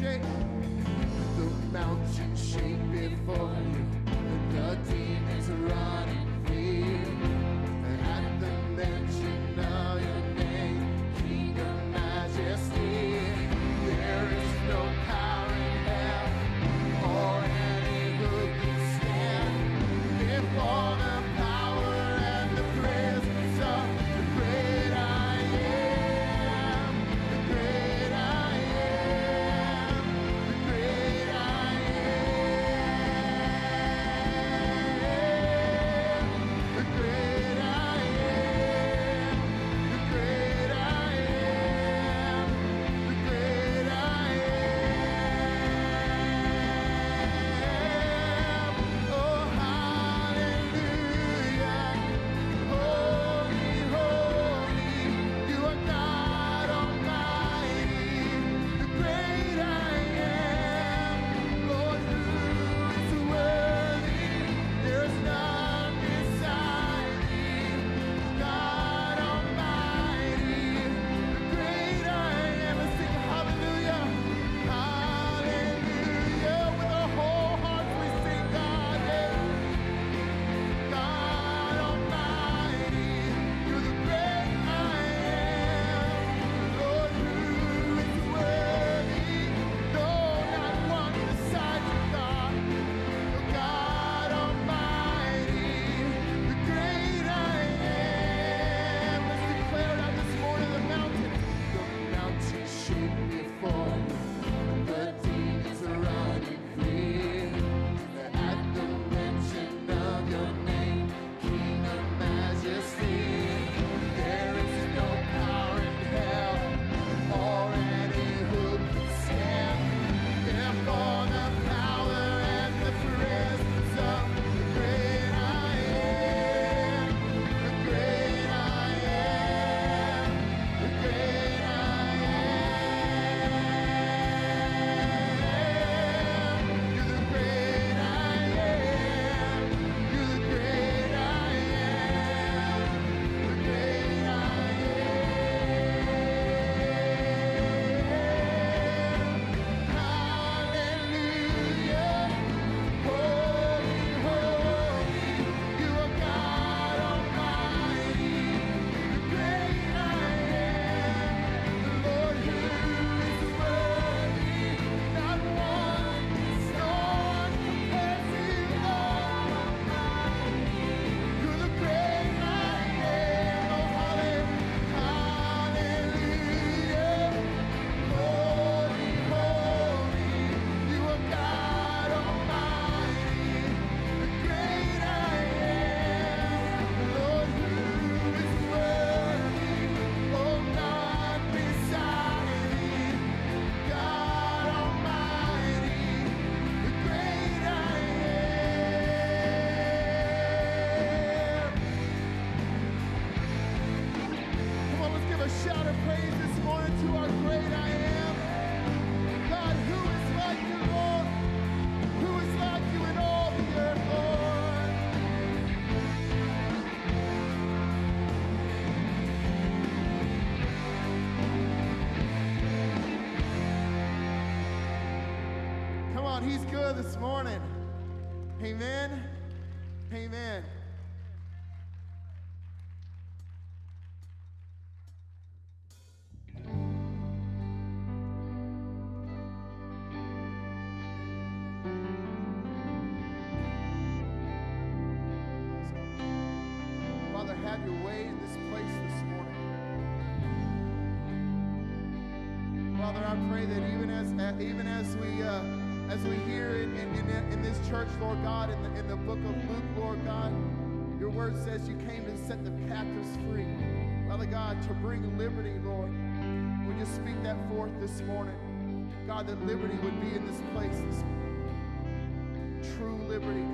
shake. The mountain shake pray that even as even as we uh, as we hear in, in, in, in this church, Lord God, in the, in the book of Luke, Lord God, your word says you came to set the captives free. Father God, to bring liberty, Lord. Would you speak that forth this morning. God, that liberty would be in this place this. True liberty.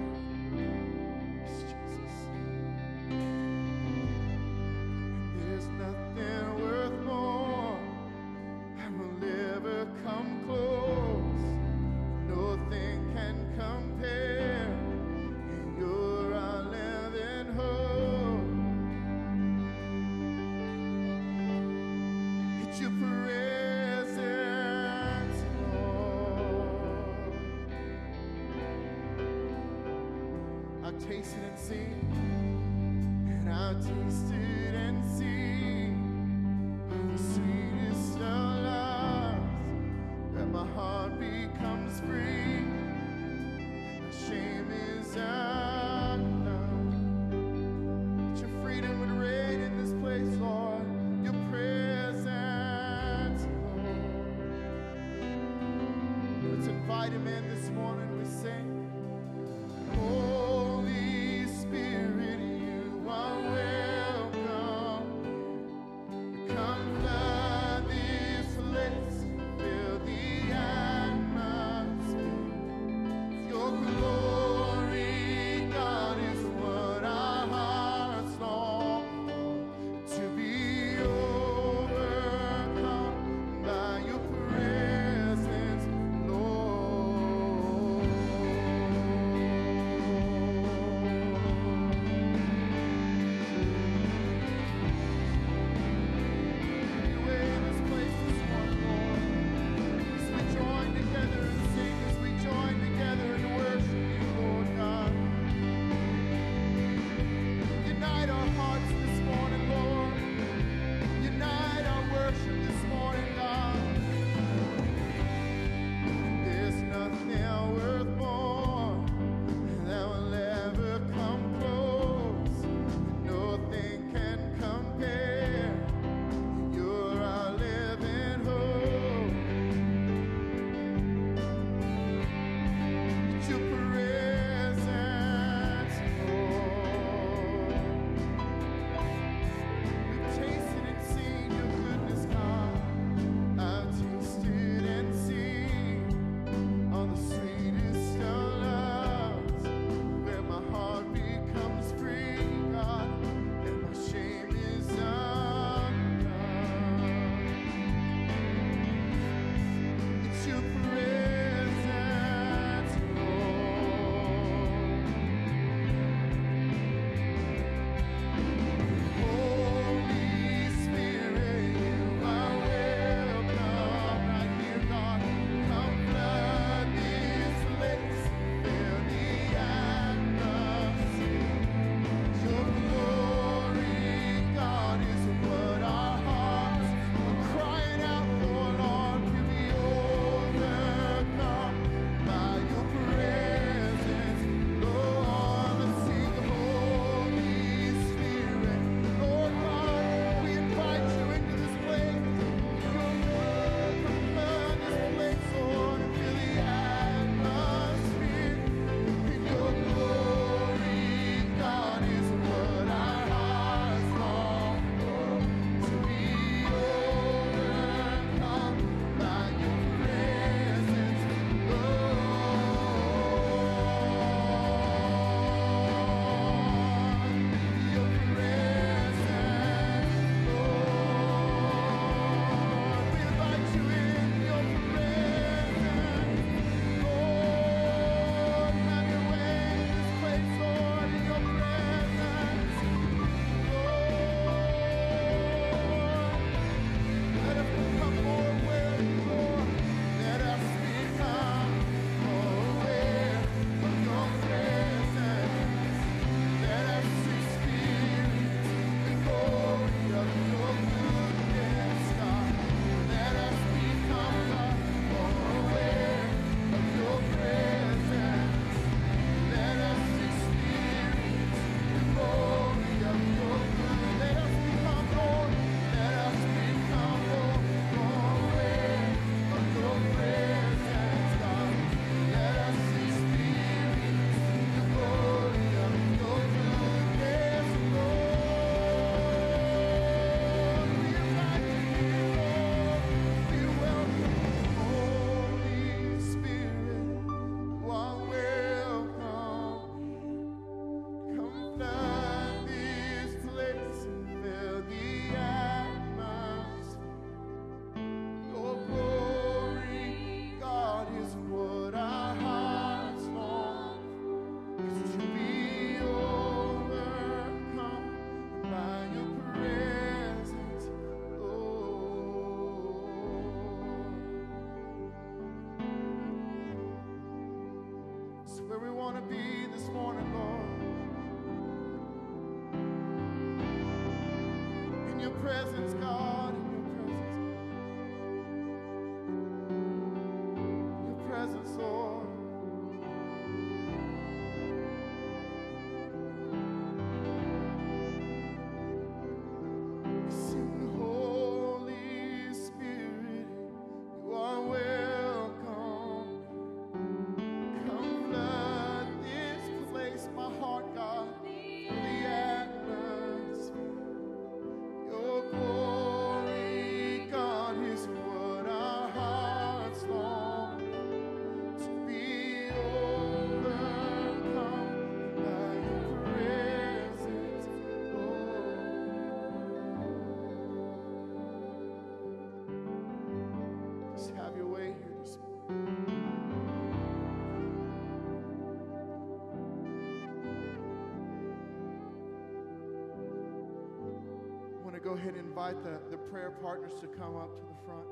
Ahead and invite the, the prayer partners to come up to the front.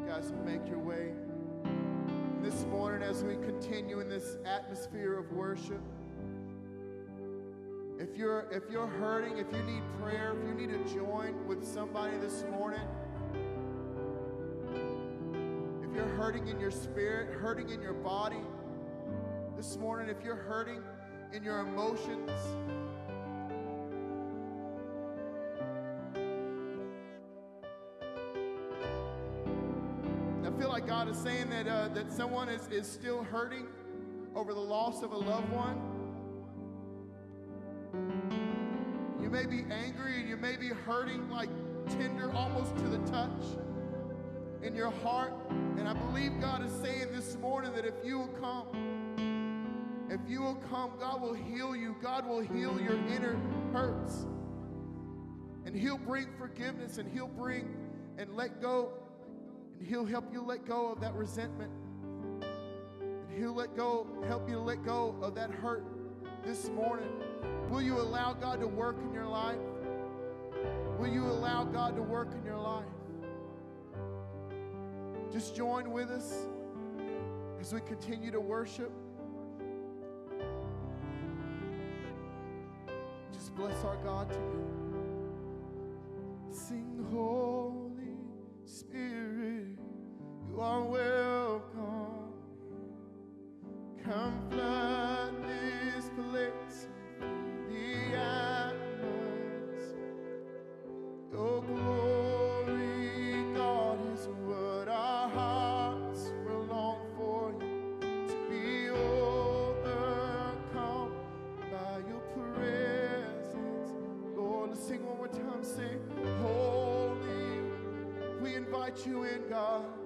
You guys make your way. This morning, as we continue in this atmosphere of worship, if you're if you're hurting, if you need prayer, if you need to join with somebody this morning, if you're hurting in your spirit, hurting in your body, this morning, if you're hurting in your emotions, feel like God is saying that uh, that someone is, is still hurting over the loss of a loved one. You may be angry and you may be hurting like tender almost to the touch in your heart. And I believe God is saying this morning that if you will come, if you will come, God will heal you. God will heal your inner hurts. And He'll bring forgiveness and He'll bring and let go. And He'll help you let go of that resentment. And He'll let go, help you let go of that hurt this morning. Will you allow God to work in your life? Will you allow God to work in your life? Just join with us as we continue to worship. Just bless our God together. Sing, Holy you in, God.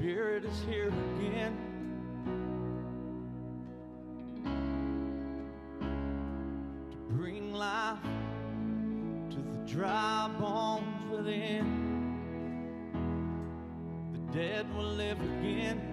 Spirit is here again. To bring life to the dry bones within. The dead will live again.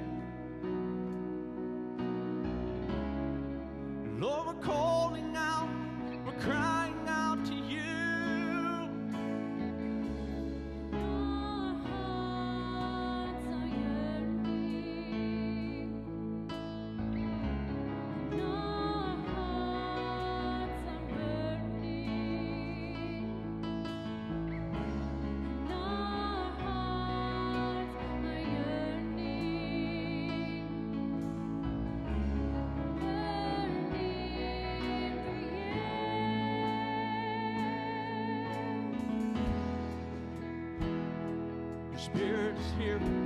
here.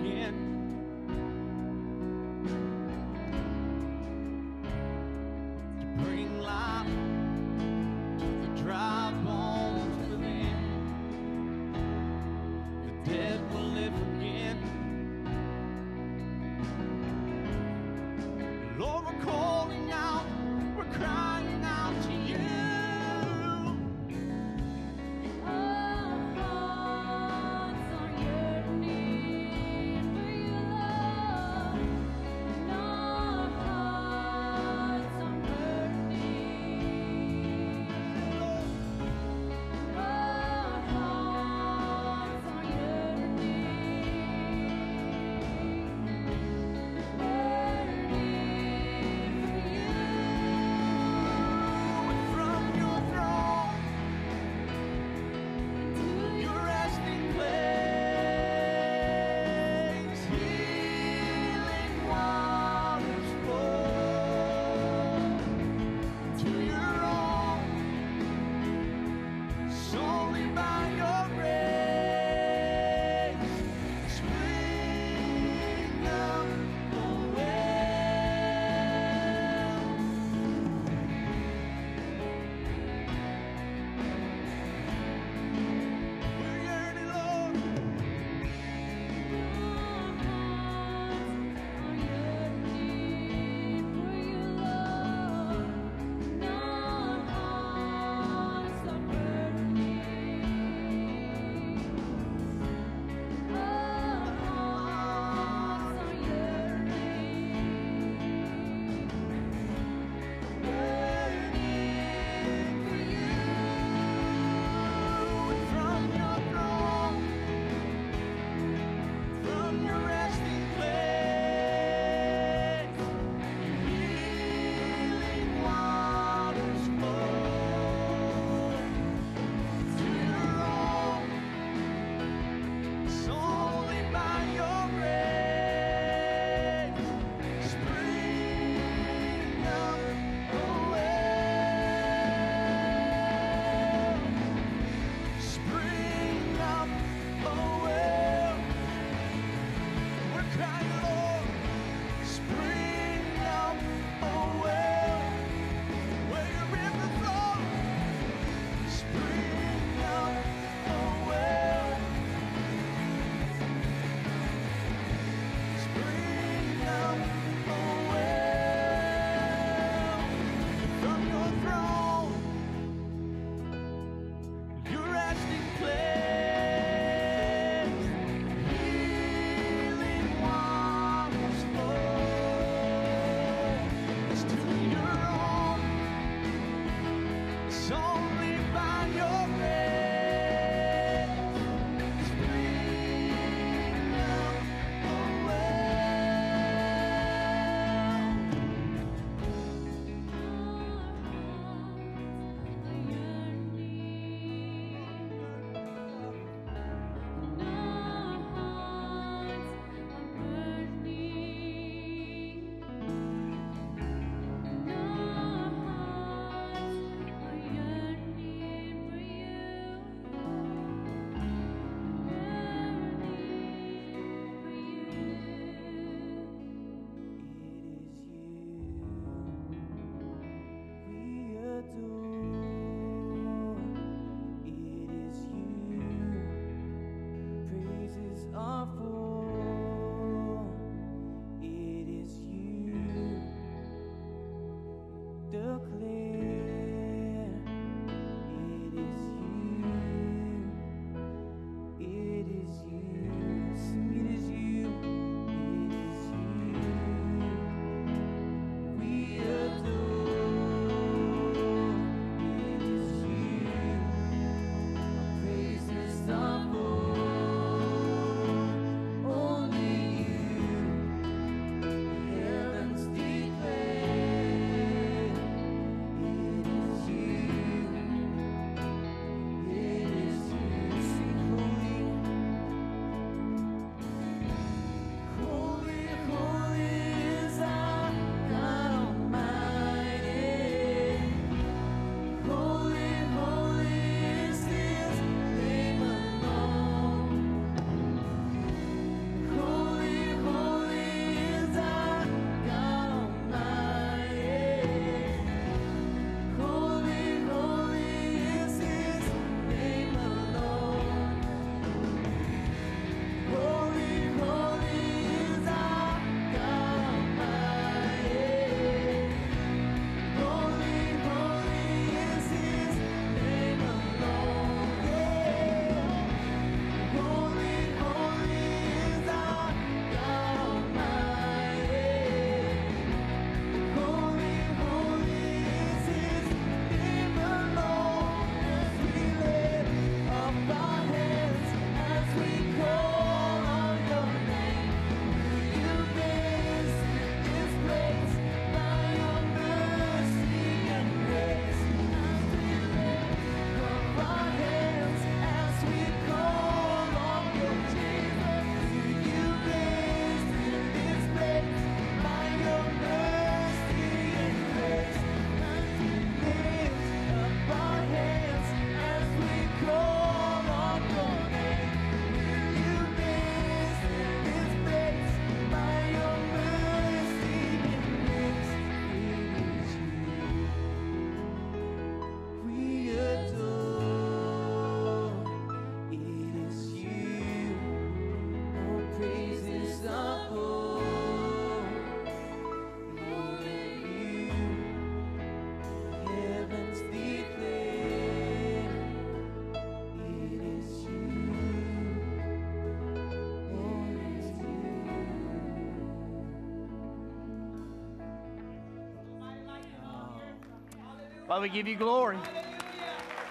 Father, we give you glory.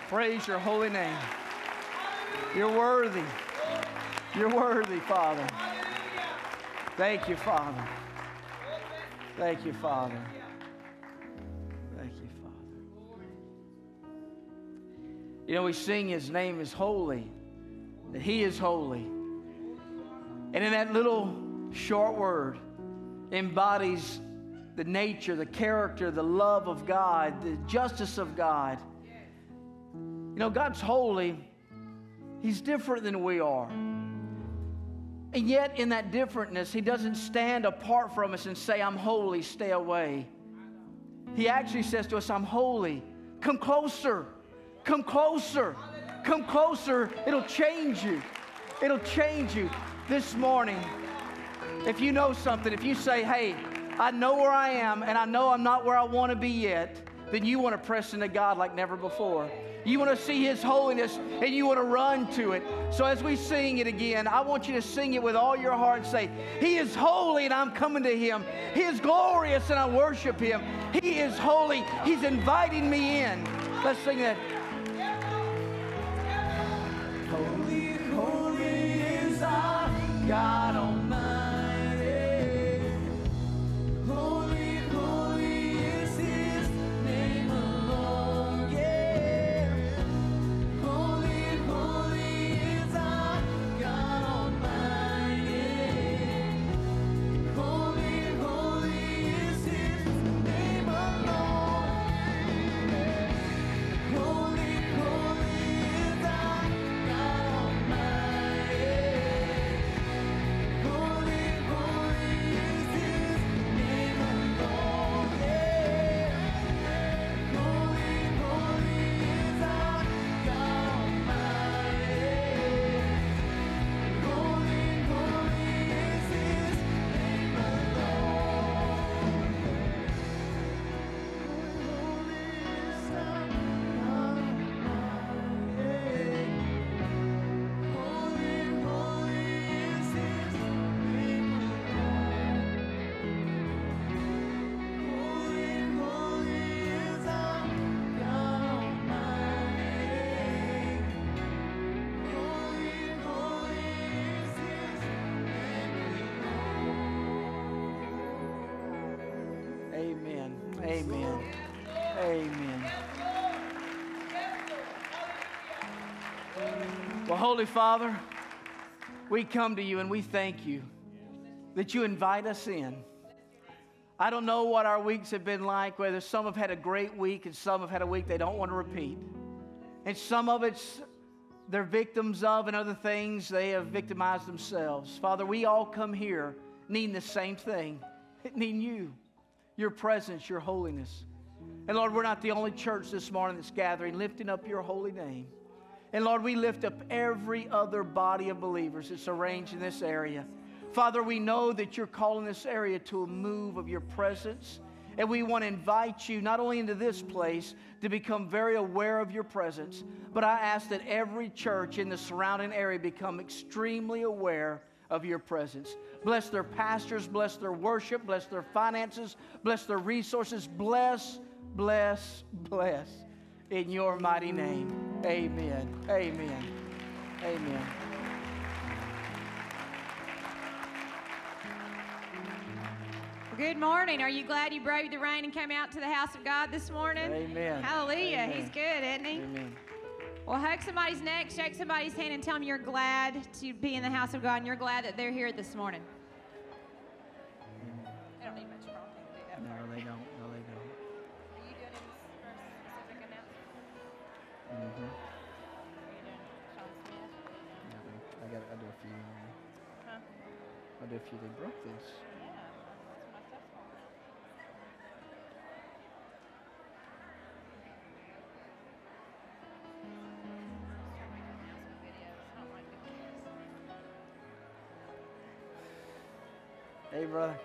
Praise your holy name. You're worthy. You're worthy, Father. Thank you, Father. Thank you, Father. Thank you, Father. You know, we sing His name is holy, that He is holy. And in that little short word embodies the nature, the character, the love of God, the justice of God. You know, God's holy, He's different than we are. And yet, in that differentness, He doesn't stand apart from us and say, I'm holy, stay away. He actually says to us, I'm holy. Come closer. Come closer. Come closer. It'll change you. It'll change you. This morning, if you know something, if you say, hey, I know where I am and I know I'm not where I want to be yet, then you want to press into God like never before. You want to see His holiness and you want to run to it. So as we sing it again, I want you to sing it with all your heart and say, He is holy and I'm coming to Him. He is glorious and I worship Him. He is holy. He's inviting me in. Let's sing that. Holy, holy is our God Holy Father, we come to you and we thank you that you invite us in. I don't know what our weeks have been like, whether some have had a great week and some have had a week they don't want to repeat. And some of it's they're victims of, and other things they have victimized themselves. Father, we all come here needing the same thing, needing you, your presence, your holiness. And Lord, we're not the only church this morning that's gathering, lifting up your holy name. And Lord, we lift up every other body of believers that's arranged in this area. Father, we know that you're calling this area to a move of your presence. And we want to invite you not only into this place to become very aware of your presence, but I ask that every church in the surrounding area become extremely aware of your presence. Bless their pastors, bless their worship, bless their finances, bless their resources. Bless, bless, bless. In your mighty name. Amen. Amen. Amen. Good morning. Are you glad you braved the rain and came out to the house of God this morning? Amen. Hallelujah. Amen. He's good, isn't he? Amen. Well, hug somebody's neck, shake somebody's hand, and tell them you're glad to be in the house of God and you're glad that they're here this morning. Mm-hmm. Are you doing Sean Smith? I got. I do a few. Huh? I do a few. They broke this. Yeah. That's my stuff's falling out. Start making announcement videos. I don't like doing this. Hey, brother.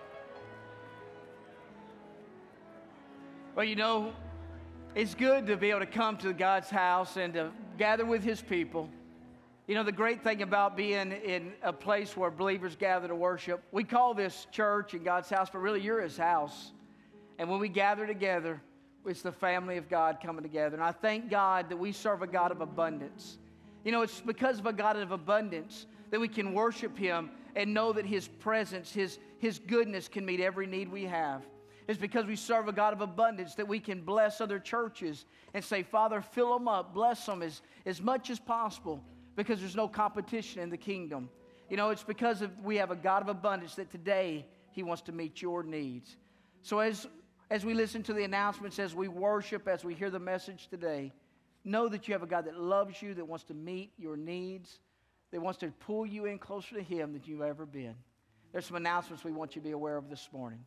Well, you know, it's good to be able to come to God's house and to gather with His people. You know, the great thing about being in a place where believers gather to worship, we call this church and God's house, but really you're His house. And when we gather together, It's the family of God coming together. And I thank God that we serve a God of abundance. You know, it's because of a God of abundance that we can worship Him and know that His presence, His, His goodness can meet every need we have. It's because we serve a God of abundance that we can bless other churches and say, Father, fill them up, bless them as, as much as possible because there's no competition in the kingdom. You know, it's because of, we have a God of abundance that today He wants to meet your needs. So as, as we listen to the announcements, as we worship, as we hear the message today, know that you have a God that loves you, that wants to meet your needs, that wants to pull you in closer to Him than you've ever been. There's some announcements we want you to be aware of this morning.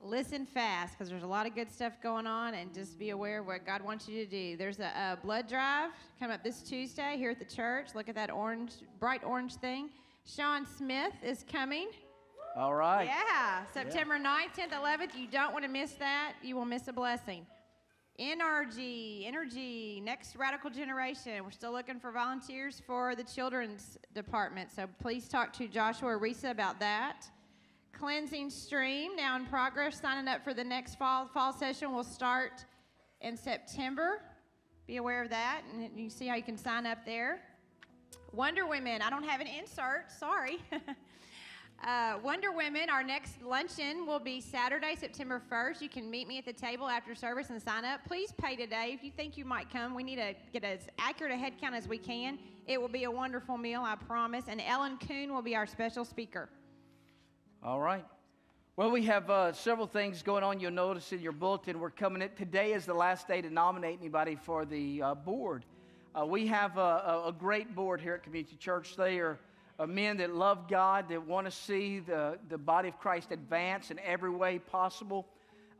Listen fast because there's a lot of good stuff going on, and just be aware of what God wants you to do. There's a, a blood drive coming up this Tuesday here at the church. Look at that orange, bright orange thing. Sean Smith is coming. All right. Yeah, September 9th, 10th, 11th. You don't want to miss that. You will miss a blessing. NRG, Energy, Next Radical Generation. We're still looking for volunteers for the children's department, so please talk to Joshua or Risa about that. Cleansing Stream, now in progress. Signing up for the next fall fall session will start in September. Be aware of that, and you see how you can sign up there. Wonder Women, I don't have an insert, sorry. Uh, Wonder Women, our next luncheon will be Saturday, September 1st. You can meet me at the table after service and sign up. Please pay today if you think you might come. We need to get as accurate a head count as we can. It will be a wonderful meal, I promise. And Ellen Kuhn will be our special speaker. All right. Well, we have uh, several things going on. You'll notice in your bulletin, we're coming in. Today is the last day to nominate anybody for the uh, board. Uh, we have a, a, great board here at Community Church. They are uh, men that love God, that want to see the, the body of Christ advance in every way possible.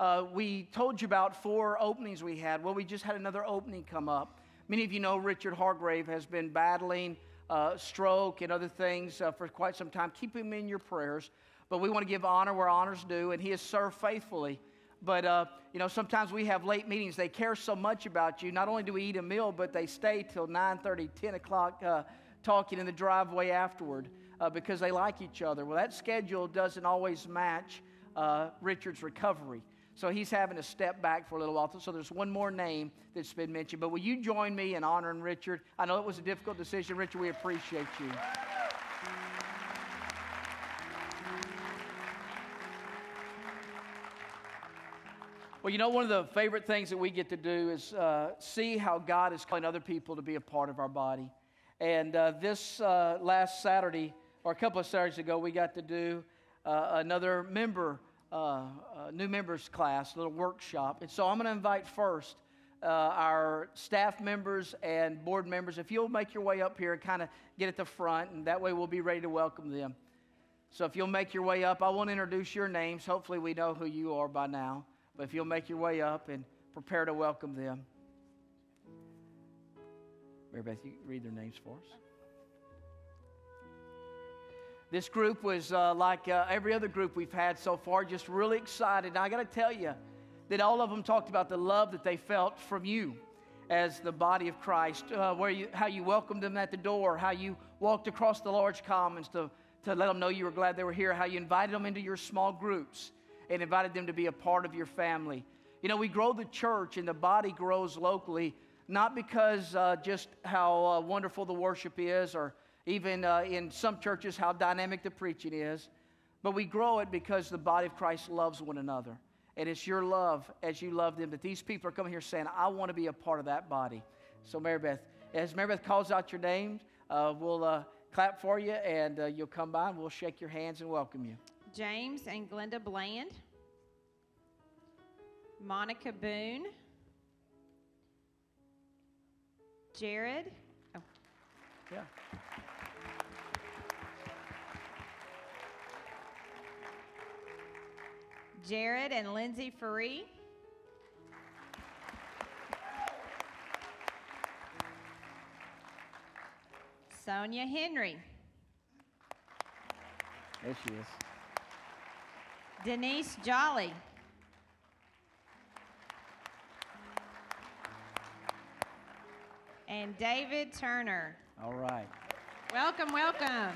Uh, we told you about four openings we had. Well, we just had another opening come up. Many of you know Richard Hargrave has been battling uh, stroke and other things for quite some time. Keep him in your prayers. But we want to give honor where honor's due, and he has served faithfully. But, uh, you know, sometimes we have late meetings. They care so much about you. Not only do we eat a meal, but they stay till 9.30, 10 o'clock uh, talking in the driveway afterward uh, because they like each other. Well, that schedule doesn't always match uh, Richard's recovery. So he's having to step back for a little while. So there's one more name that's been mentioned. But will you join me in honoring Richard? I know it was a difficult decision. Richard, we appreciate you. Well, you know, one of the favorite things that we get to do is uh, see how God is calling other people to be a part of our body. And uh, this uh, last Saturday, or a couple of Saturdays ago, we got to do uh, another member, uh, uh, new members class, a little workshop. And so I'm going to invite first uh, our staff members and board members. If you'll make your way up here and kind of get at the front, and that way we'll be ready to welcome them. So if you'll make your way up, I won't introduce your names. Hopefully, we know who you are by now. But if you'll make your way up and prepare to welcome them. Mary Beth, you read their names for us. This group was uh, like uh, every other group we've had so far, just really excited. I got to tell you that all of them talked about the love that they felt from you as the body of Christ, uh, where you, how you welcomed them at the door, how you walked across the large commons to, to let them know you were glad they were here, how you invited them into your small groups and invited them to be a part of your family. You know, we grow the church and the body grows locally, not because uh, just how uh, wonderful the worship is, or even uh, in some churches how dynamic the preaching is, but we grow it because the body of Christ loves one another. And it's your love as you love them that these people are coming here saying, I want to be a part of that body. So, Mary Beth, as Mary Beth calls out your name, uh, we'll uh, clap for you and uh, you'll come by and we'll shake your hands and welcome you. James and Glenda Bland, Monica Boone, Jared. Oh, Yeah. Jared and Lindsay Faree. Sonia Henry, There she is. Denise Jolly, and David Turner. All right. Welcome, welcome.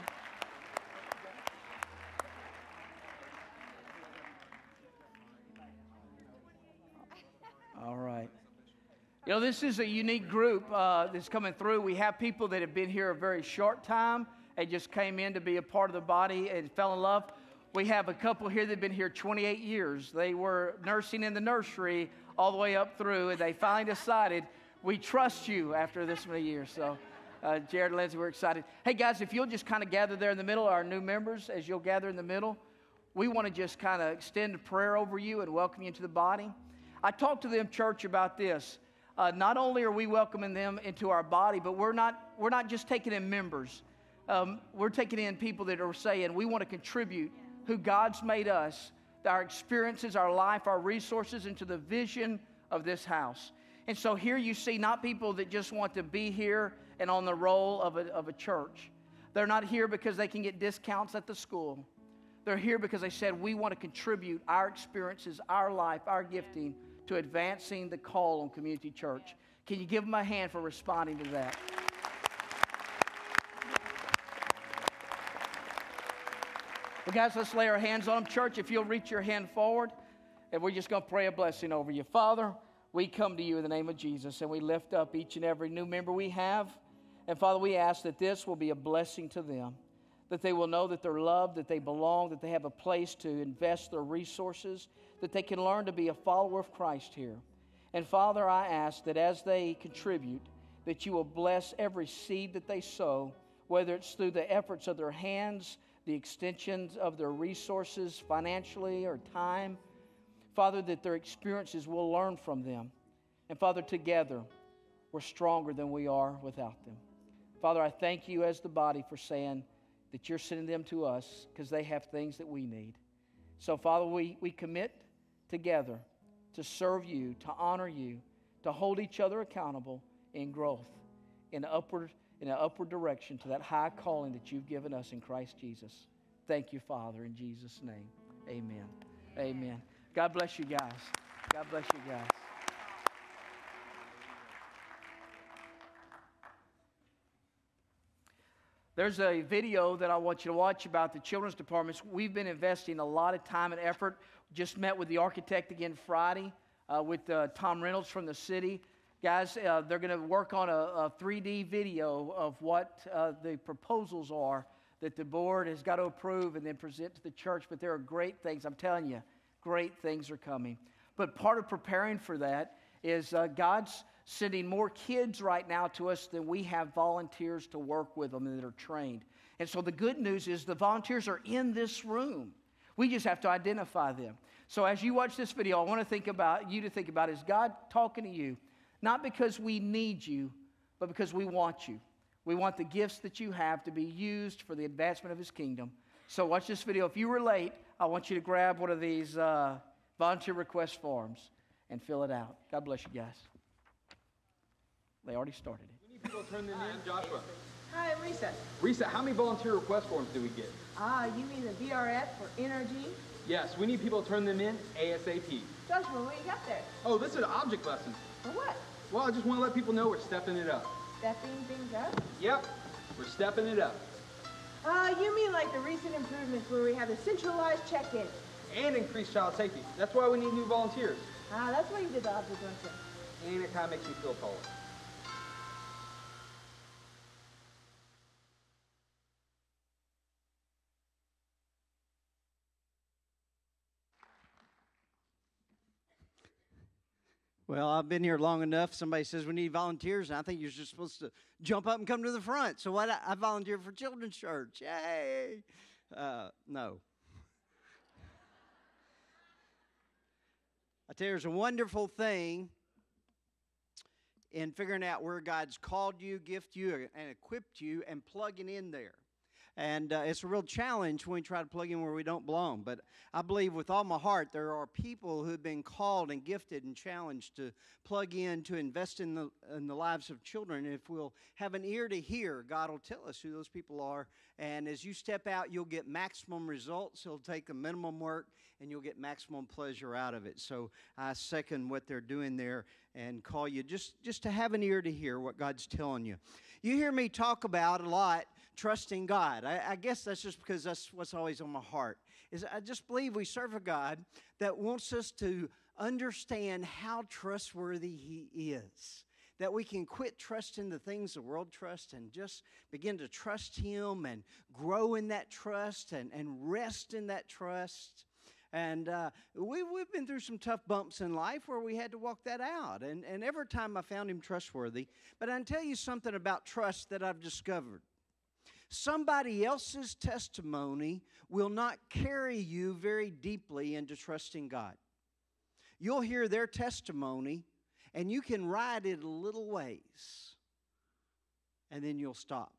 All right. You know, this is a unique group uh, that's coming through. We have people that have been here a very short time and just came in to be a part of the body and fell in love. We have a couple here that have been here 28 years. They were nursing in the nursery all the way up through, and they finally decided, we trust you after this many years. So, uh, Jared and Lindsay, we're excited. Hey, guys, if you'll just kind of gather there in the middle, our new members, as you'll gather in the middle, we want to just kind of extend a prayer over you and welcome you into the body. I talked to them, church, about this. Uh, not only are we welcoming them into our body, but we're not, we're not just taking in members. Um, we're taking in people that are saying we want to contribute who God's made us, our experiences, our life, our resources into the vision of this house. And so here you see not people that just want to be here and on the roll of a, of a church. They're not here because they can get discounts at the school. They're here because they said, we want to contribute our experiences, our life, our gifting to advancing the call on community church. Can you give them a hand for responding to that? Well, guys, let's lay our hands on them. Church, if you'll reach your hand forward, and we're just going to pray a blessing over you. Father, we come to you in the name of Jesus, and we lift up each and every new member we have. And Father, we ask that this will be a blessing to them, that they will know that they're loved, that they belong, that they have a place to invest their resources, that they can learn to be a follower of Christ here. And Father, I ask that as they contribute, that you will bless every seed that they sow, whether it's through the efforts of their hands, the extensions of their resources financially or time. Father, that their experiences will learn from them. And Father, together, we're stronger than we are without them. Father, I thank you as the body for saying that you're sending them to us because they have things that we need. So, Father, we, we commit together to serve you, to honor you, to hold each other accountable in growth, in upward, in an upward direction to that high calling that you've given us in Christ Jesus. Thank you, Father, in Jesus' name. Amen. Amen. God bless you guys. God bless you guys. There's a video that I want you to watch about the children's departments. We've been investing a lot of time and effort. Just met with the architect again Friday uh, with uh, Tom Reynolds from the city. Guys, uh, they're going to work on a, a, 3D video of what uh, the proposals are that the board has got to approve and then present to the church. But there are great things. I'm telling you, great things are coming. But part of preparing for that is uh, God's sending more kids right now to us than we have volunteers to work with them that are trained. And so the good news is the volunteers are in this room. We just have to identify them. So as you watch this video, I want to think about you to think about is God talking to you, not because we need you, but because we want you. We want the gifts that you have to be used for the advancement of His kingdom. So watch this video. If you were late, I want you to grab one of these uh, volunteer request forms and fill it out. God bless you guys. They already started it. We need people to turn them in, Joshua. Hi, I'm Lisa. Risa, how many volunteer request forms do we get? Ah, you mean the VRF for Energy? Yes, we need people to turn them in ASAP. Joshua, what do you got there? Oh, this is an object lesson. For what? Well, I just want to let people know we're stepping it up. Stepping things up? Yep, we're stepping it up. Ah, you mean like the recent improvements where we have the centralized check-in? And increased child safety. That's why we need new volunteers. Ah, that's why you did the lesson. And it kind of makes me feel taller. Well, I've been here long enough. Somebody says we need volunteers, and I think you're just supposed to jump up and come to the front. So what? I, I volunteer for children's church. Yay! Uh, no. I tell you, there's a wonderful thing in figuring out where God's called you, gifted you, and equipped you, and plugging in there. And uh, it's a real challenge when we try to plug in where we don't belong. But I believe with all my heart there are people who have been called and gifted and challenged to plug in, to invest in the, in the lives of children. And if we'll have an ear to hear, God will tell us who those people are. And as you step out, you'll get maximum results. He'll take the minimum work and you'll get maximum pleasure out of it. So I second what they're doing there and call you just, just to have an ear to hear what God's telling you. You hear me talk about a lot trusting God. I, I guess that's just because that's what's always on my heart. Is I just believe we serve a God that wants us to understand how trustworthy He is. That we can quit trusting the things the world trusts and just begin to trust Him and grow in that trust and, and rest in that trust. And uh, we, we've been through some tough bumps in life where we had to walk that out. And, and every time I found him trustworthy. But I can tell you something about trust that I've discovered. Somebody else's testimony will not carry you very deeply into trusting God. You'll hear their testimony and you can ride it a little ways and then you'll stop.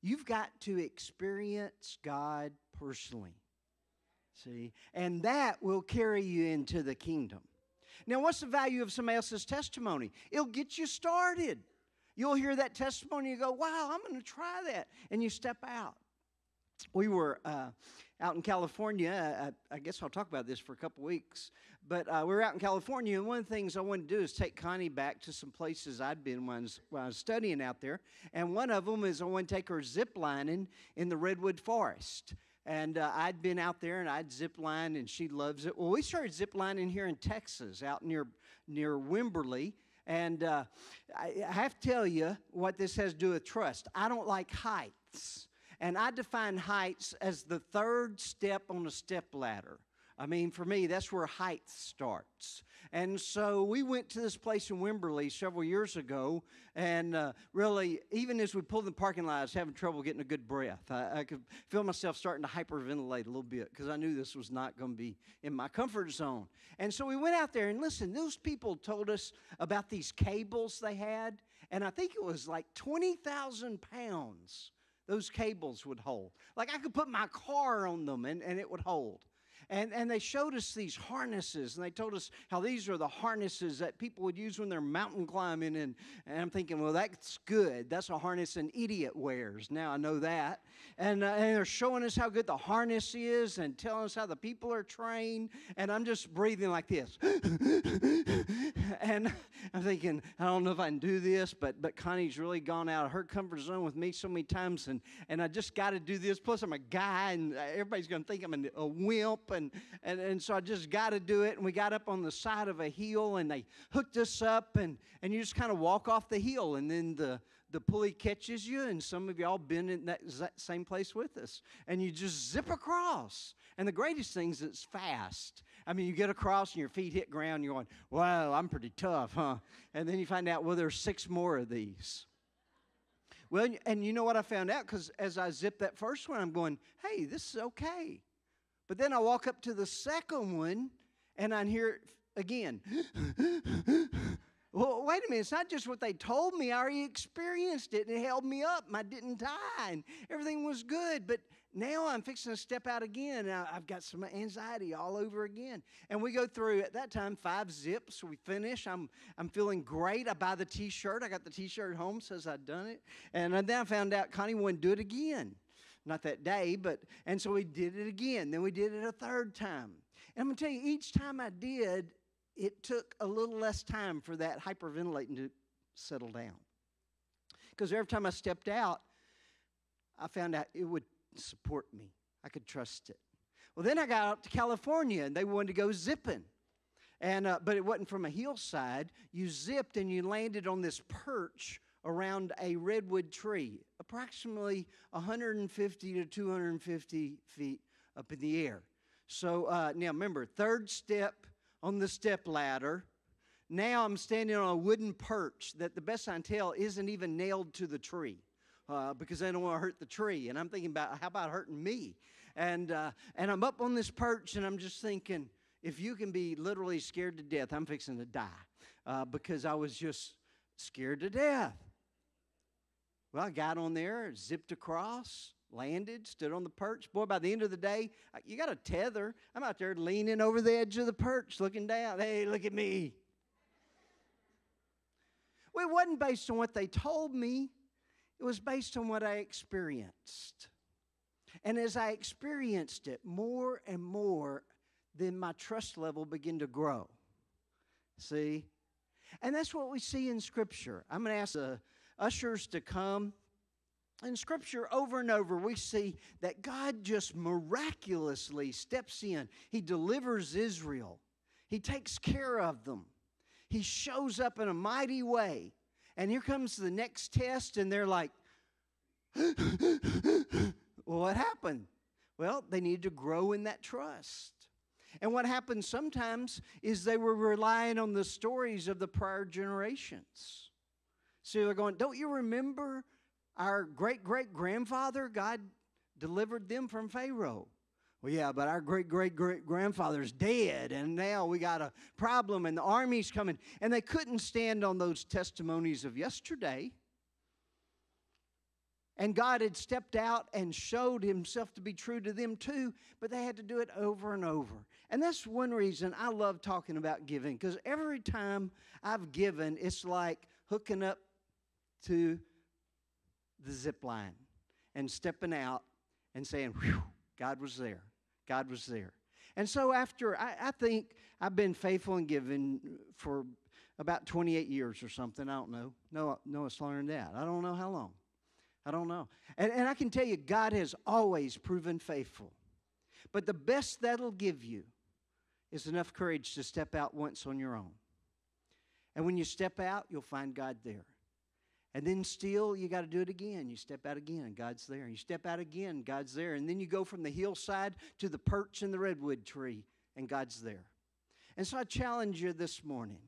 You've got to experience God personally. See? And that will carry you into the kingdom. Now, what's the value of somebody else's testimony? It'll get you started. You'll hear that testimony and go, wow, I'm going to try that. And you step out. We were uh, out in California. I, I, guess I'll talk about this for a couple weeks. But uh, we were out in California, and one of the things I wanted to do is take Connie back to some places I'd been when I, was, when I was studying out there. And one of them is I want to take her zip lining in the Redwood Forest. And uh, I'd been out there and I'd zip line, and she loves it. Well, we started zip lining here in Texas, out near near Wimberley. And uh, I, I have to tell you what this has to do with trust. I don't like heights. And I define heights as the third step on a step ladder. I mean, for me, that's where height starts. And so we went to this place in Wimberley several years ago, and uh, really, even as we pulled in the parking lot, I was having trouble getting a good breath. I, I could feel myself starting to hyperventilate a little bit because I knew this was not going to be in my comfort zone. And so we went out there, and listen, those people told us about these cables they had, and I think it was like 20,000 pounds those cables would hold. Like I could put my car on them and, and it would hold. And, and they showed us these harnesses, and they told us how these are the harnesses that people would use when they're mountain climbing. And, and I'm thinking, well, that's good. That's a harness an idiot wears. Now I know that. And, uh, and they're showing us how good the harness is and telling us how the people are trained. And I'm just breathing like this. and I'm thinking, I don't know if I can do this, but, but Connie's really gone out of her comfort zone with me so many times. And, and I just got to do this. Plus, I'm a guy, and everybody's going to think I'm a, a wimp and, and, and so I just got to do it. And we got up on the side of a hill and they hooked us up and, and you just kind of walk off the hill and then the, the pulley catches you and some of y'all been in that same place with us and you just zip across. And the greatest thing is it's fast. I mean, you get across and your feet hit ground and you're going, wow, I'm pretty tough, huh? And then you find out, well, there's six more of these. Well, and you know what I found out? Because as I zipped that first one, I'm going, hey, this is okay. But then I walk up to the second one and I hear it again. well, wait a minute. It's not just what they told me. I already experienced it and it held me up and I didn't die and everything was good. But now I'm fixing to step out again. I've got some anxiety all over again. And we go through at that time five zips. We finish. I'm I'm feeling great. I buy the T-shirt. I got the T-shirt home. Says I'd done it. And then I found out Connie wouldn't do it again not that day, but, and so we did it again. Then we did it a third time. And I'm going to tell you, each time I did, it took a little less time for that hyperventilating to settle down. Because every time I stepped out, I found out it would support me. I could trust it. Well, then I got out to California and they wanted to go zipping. And, uh, but it wasn't from a hillside. You zipped and you landed on this perch around a redwood tree, approximately 150 to 250 feet up in the air. So uh, now remember, third step on the step ladder. Now I'm standing on a wooden perch that the best I can tell isn't even nailed to the tree. Uh, because I don't want to hurt the tree. And I'm thinking about how about hurting me? And uh, and I'm up on this perch, and I'm just thinking, if you can be literally scared to death, I'm fixing to die uh, because I was just scared to death. Well, I got on there, zipped across, landed, stood on the perch. Boy, by the end of the day, you got a tether. I'm out there leaning over the edge of the perch, looking down. Hey, look at me. Well, it wasn't based on what they told me, it was based on what I experienced. And as I experienced it more and more, then my trust level began to grow. See? And that's what we see in Scripture. I'm going to ask the ushers to come. in Scripture, over and over, we see that God just miraculously steps in. He delivers Israel, He takes care of them, He shows up in a mighty way. And here comes the next test, and they're like, well, what happened? Well, they need to grow in that trust. And what happened sometimes is they were relying on the stories of the prior generations. So they're going, Don't you remember our great great grandfather? God delivered them from Pharaoh. Well, yeah, but our great great great grandfather's dead, and now we got a problem, and the army's coming. And they couldn't stand on those testimonies of yesterday. And God had stepped out and showed himself to be true to them too, but they had to do it over and over. And that's one reason I love talking about giving, because every time I've given, it's like hooking up to the zip line and stepping out and saying, God was there. God was there. And so after, I, I think I've been faithful and giving for about 28 years or something. I don't know. No, no, it's longer than that. I don't know how long. I don't know. And, and I can tell you, God has always proven faithful. But the best that'll give you is enough courage to step out once on your own. And when you step out, you'll find God there. And then still, you got to do it again. You step out again, God's there. You step out again, God's there. And then you go from the hillside to the perch in the redwood tree, and God's there. And so I challenge you this morning,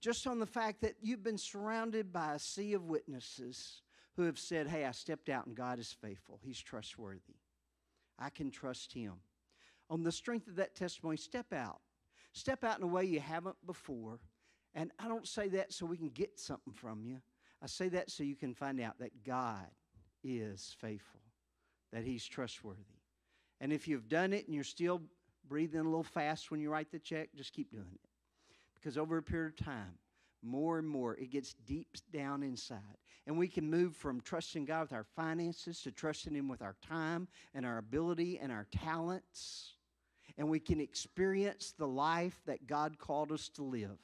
just on the fact that you've been surrounded by a sea of witnesses who have said, Hey, I stepped out, and God is faithful. He's trustworthy. I can trust Him. On the strength of that testimony, step out. Step out in a way you haven't before. And I don't say that so we can get something from you. I say that so you can find out that God is faithful, that He's trustworthy. And if you've done it and you're still breathing a little fast when you write the check, just keep doing it. Because over a period of time, more and more, it gets deep down inside. And we can move from trusting God with our finances to trusting Him with our time and our ability and our talents. And we can experience the life that God called us to live,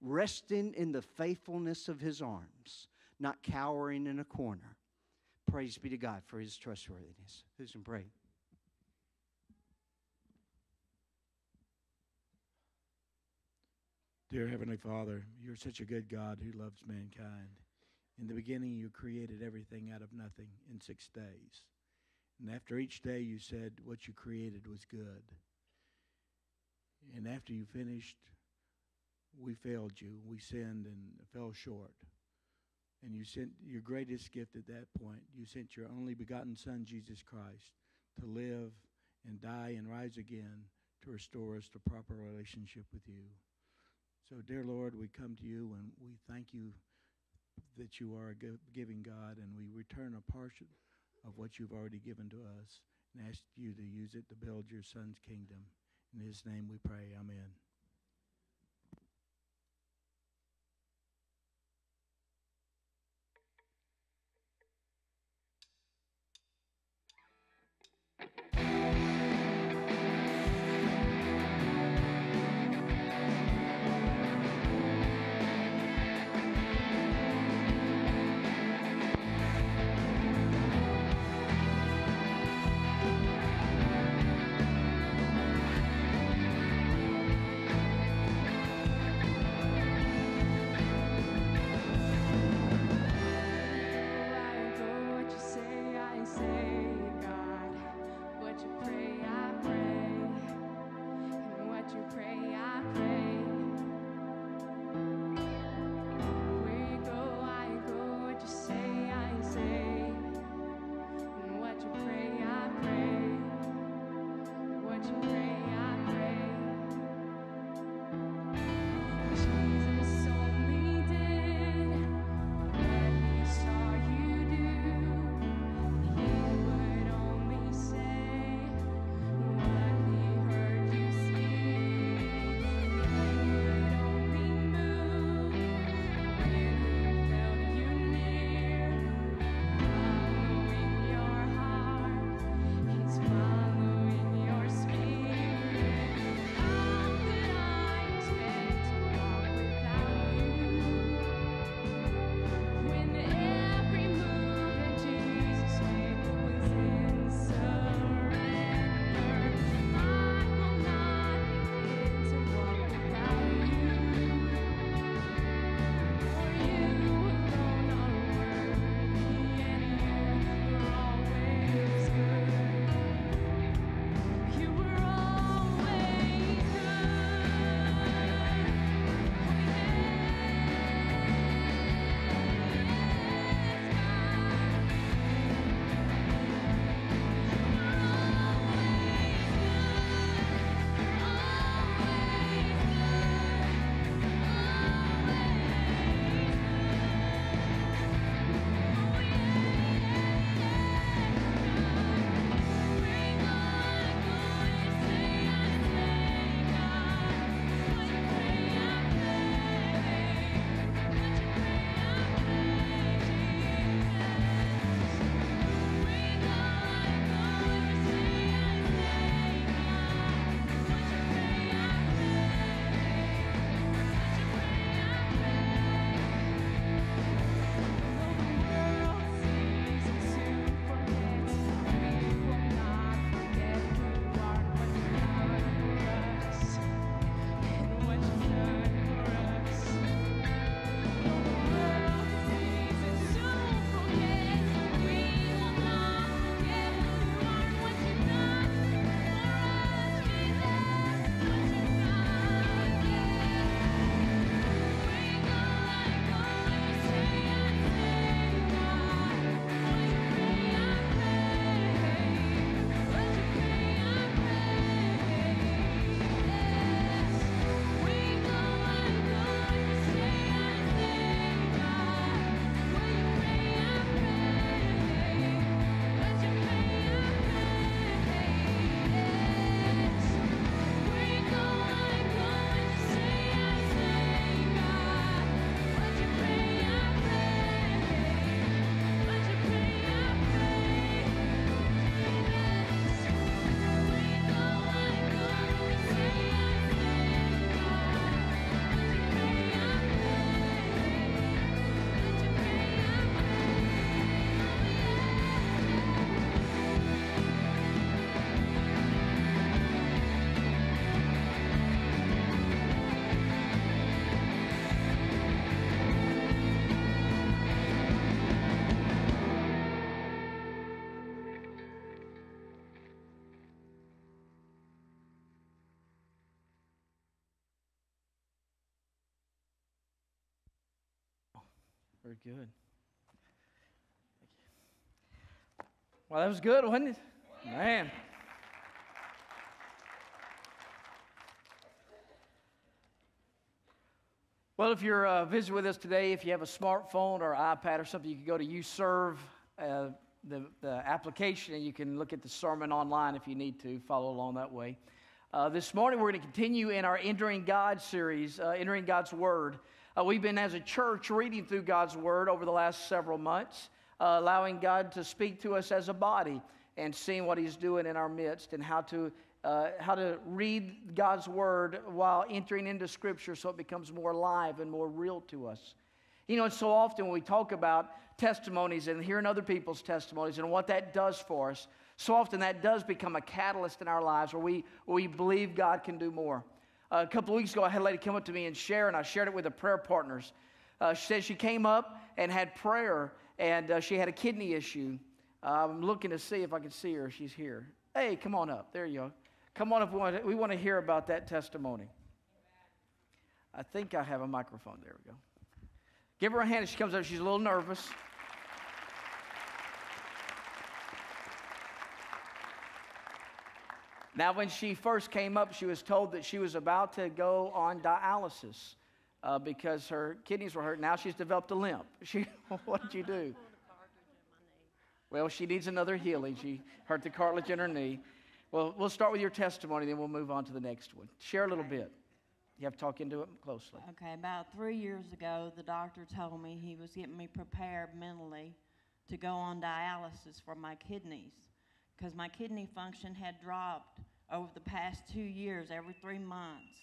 resting in the faithfulness of His arms, not cowering in a corner. Praise be to God for His trustworthiness. Who's in pray? Dear Heavenly Father, you're such a good God who loves mankind. In the beginning, you created everything out of nothing in six days. And after each day, you said what you created was good. And after you finished, we failed you. We sinned and fell short. And you sent your greatest gift at that point. You sent your only begotten Son, Jesus Christ, to live and die and rise again to restore us to proper relationship with you. So, dear Lord, we come to you and we thank you that you are a giving God, and we return a portion of what you've already given to us and ask you to use it to build your Son's kingdom. In his name we pray. Amen. Well, that was good, wasn't it? Man. Well, if you're uh, visiting with us today, if you have a smartphone or iPad or something, you can go to YouVersion, uh, the, the application, and you can look at the sermon online if you need to. Follow along that way. Uh, this morning, we're going to continue in our Entering God series, uh, Entering God's Word. Uh, we've been, as a church, reading through God's Word over the last several months, uh, allowing God to speak to us as a body and seeing what He's doing in our midst and how to uh, how to read God's word while entering into Scripture so it becomes more alive and more real to us. You know, so often when we talk about testimonies and hearing other people's testimonies and what that does for us, so often that does become a catalyst in our lives where we, we believe God can do more. Uh, a couple of weeks ago, I had a lady come up to me and share, and I shared it with the prayer partners. Uh, she said she came up and had prayer, and uh, she had a kidney issue. I'm looking to see if I can see her. She's here. Hey, come on up. There you go. Come on up. we want to, we want to hear about that testimony. I think I have a microphone. There we go. Give her a hand as she comes up. She's a little nervous. Now, when she first came up, she was told that she was about to go on dialysis uh, because her kidneys were hurt. Now she's developed a limp. She, what did you do? Well, she needs another healing. She hurt the cartilage in her knee. Well, we'll start with your testimony, then we'll move on to the next one. Share a little bit. You have to talk into it closely. Okay, about three years ago, the doctor told me he was getting me prepared mentally to go on dialysis for my kidneys because my kidney function had dropped over the past two years, every three months.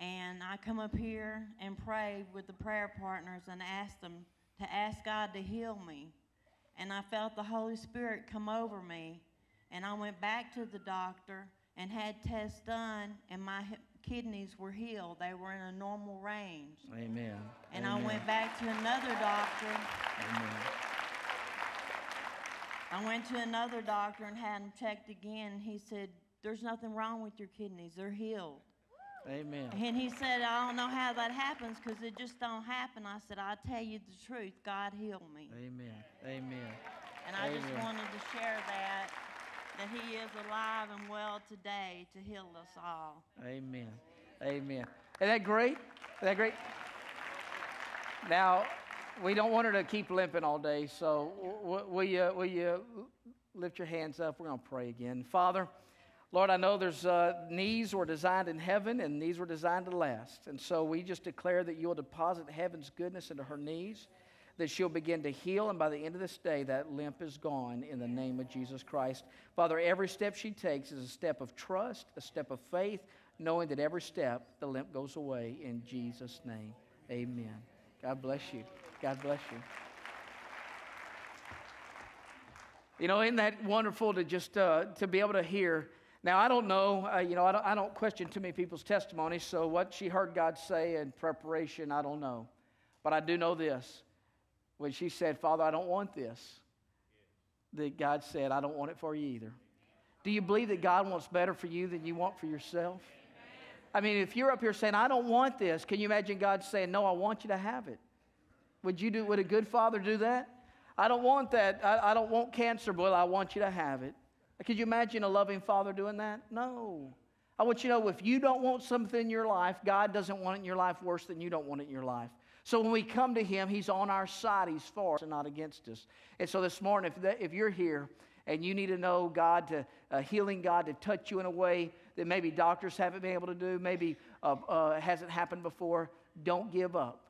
And I come up here and pray with the prayer partners and ask them to ask God to heal me. And I felt the Holy Spirit come over me. And I went back to the doctor and had tests done, and my kidneys were healed. They were in a normal range. Amen. And Amen. I went back to another doctor. Amen. I went to another doctor and had him checked again. He said, There's nothing wrong with your kidneys, they're healed. Amen. And he said, I don't know how that happens because it just don't happen. I said, I'll tell you the truth. God healed me. Amen. Amen. And I just wanted to share that, that he is alive and well today to heal us all. Amen. Amen. Isn't that great? Isn't that great? Now, we don't want her to keep limping all day, so will you, will you lift your hands up? We're going to pray again. Father, Lord, I know there's uh, knees were designed in heaven and knees were designed to last. And so we just declare that you'll deposit heaven's goodness into her knees, that she'll begin to heal, and by the end of this day, that limp is gone in the name of Jesus Christ. Father, every step she takes is a step of trust, a step of faith, knowing that every step the limp goes away in Jesus' name. Amen. God bless you. God bless you. You know, isn't that wonderful to just uh, to be able to hear? Now, I don't know. Uh, you know, I don't, I don't question too many people's testimonies. So, what she heard God say in preparation, I don't know. But I do know this: when she said, "Father, I don't want this," that God said, "I don't want it for you either." Do you believe that God wants better for you than you want for yourself? I mean, if you're up here saying, "I don't want this," can you imagine God saying, "No, I want you to have it"? Would you do? Would a good father do that? I don't want that. I, I don't want cancer, but I want you to have it. Could you imagine a loving father doing that? No. I want you to know if you don't want something in your life, God doesn't want it in your life worse than you don't want it in your life. So when we come to Him, He's on our side. He's for us and not against us. And so this morning, if, if you're here and you need to know God to, uh, healing God to touch you in a way that maybe doctors haven't been able to do, maybe uh, uh, hasn't happened before, don't give up.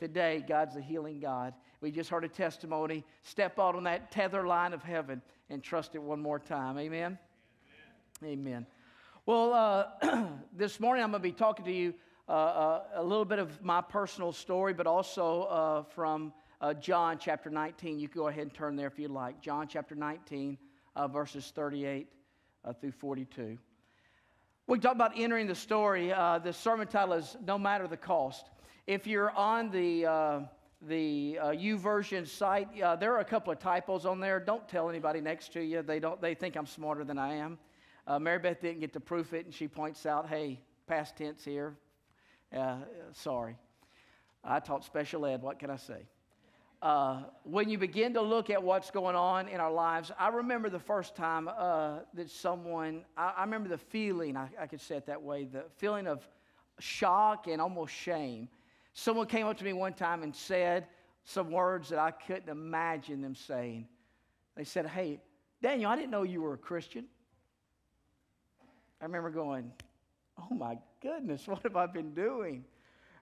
Today, God's a healing God. We just heard a testimony. Step out on that tether line of heaven and trust it one more time. Amen? Amen. Well, uh, this morning I'm going to be talking to you uh, uh, a little bit of my personal story, but also uh, from uh, John chapter 19. You can go ahead and turn there if you'd like. John chapter 19, uh, verses 38 uh, through 42. We talk about entering the story. The sermon title is No Matter the Cost. If you're on the, uh, the uh, YouVersion site, uh, there are a couple of typos on there. Don't tell anybody next to you. They, don't, they think I'm smarter than I am. Uh, Mary Beth didn't get to proof it, and she points out, hey, past tense here. Uh, sorry. I taught special ed. What can I say? uh, when you begin to look at what's going on in our lives, I remember the first time uh, that someone, I, I remember the feeling, I, I could say it that way, the feeling of shock and almost shame. Someone came up to me one time and said some words that I couldn't imagine them saying. They said, Hey, Daniel, I didn't know you were a Christian. I remember going, Oh my goodness, what have I been doing?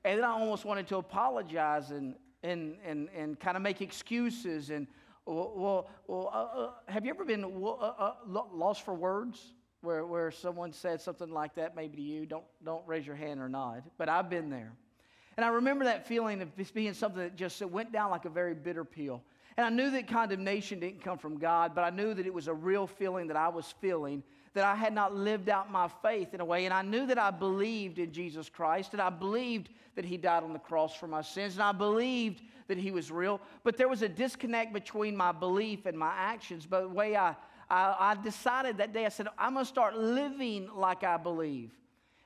And then I almost wanted to apologize and, and, and, and kind of make excuses. And, well, well uh, uh, have you ever been uh, uh, lost for words? Where, where someone said something like that maybe to you, don't, don't raise your hand or nod. But I've been there. And I remember that feeling of this being something that just went down like a very bitter pill. And I knew that condemnation didn't come from God, but I knew that it was a real feeling that I was feeling, that I had not lived out my faith in a way. And I knew that I believed in Jesus Christ, and I believed that He died on the cross for my sins, and I believed that He was real. But there was a disconnect between my belief and my actions. But the way I, I, I decided that day, I said, I'm going to start living like I believe.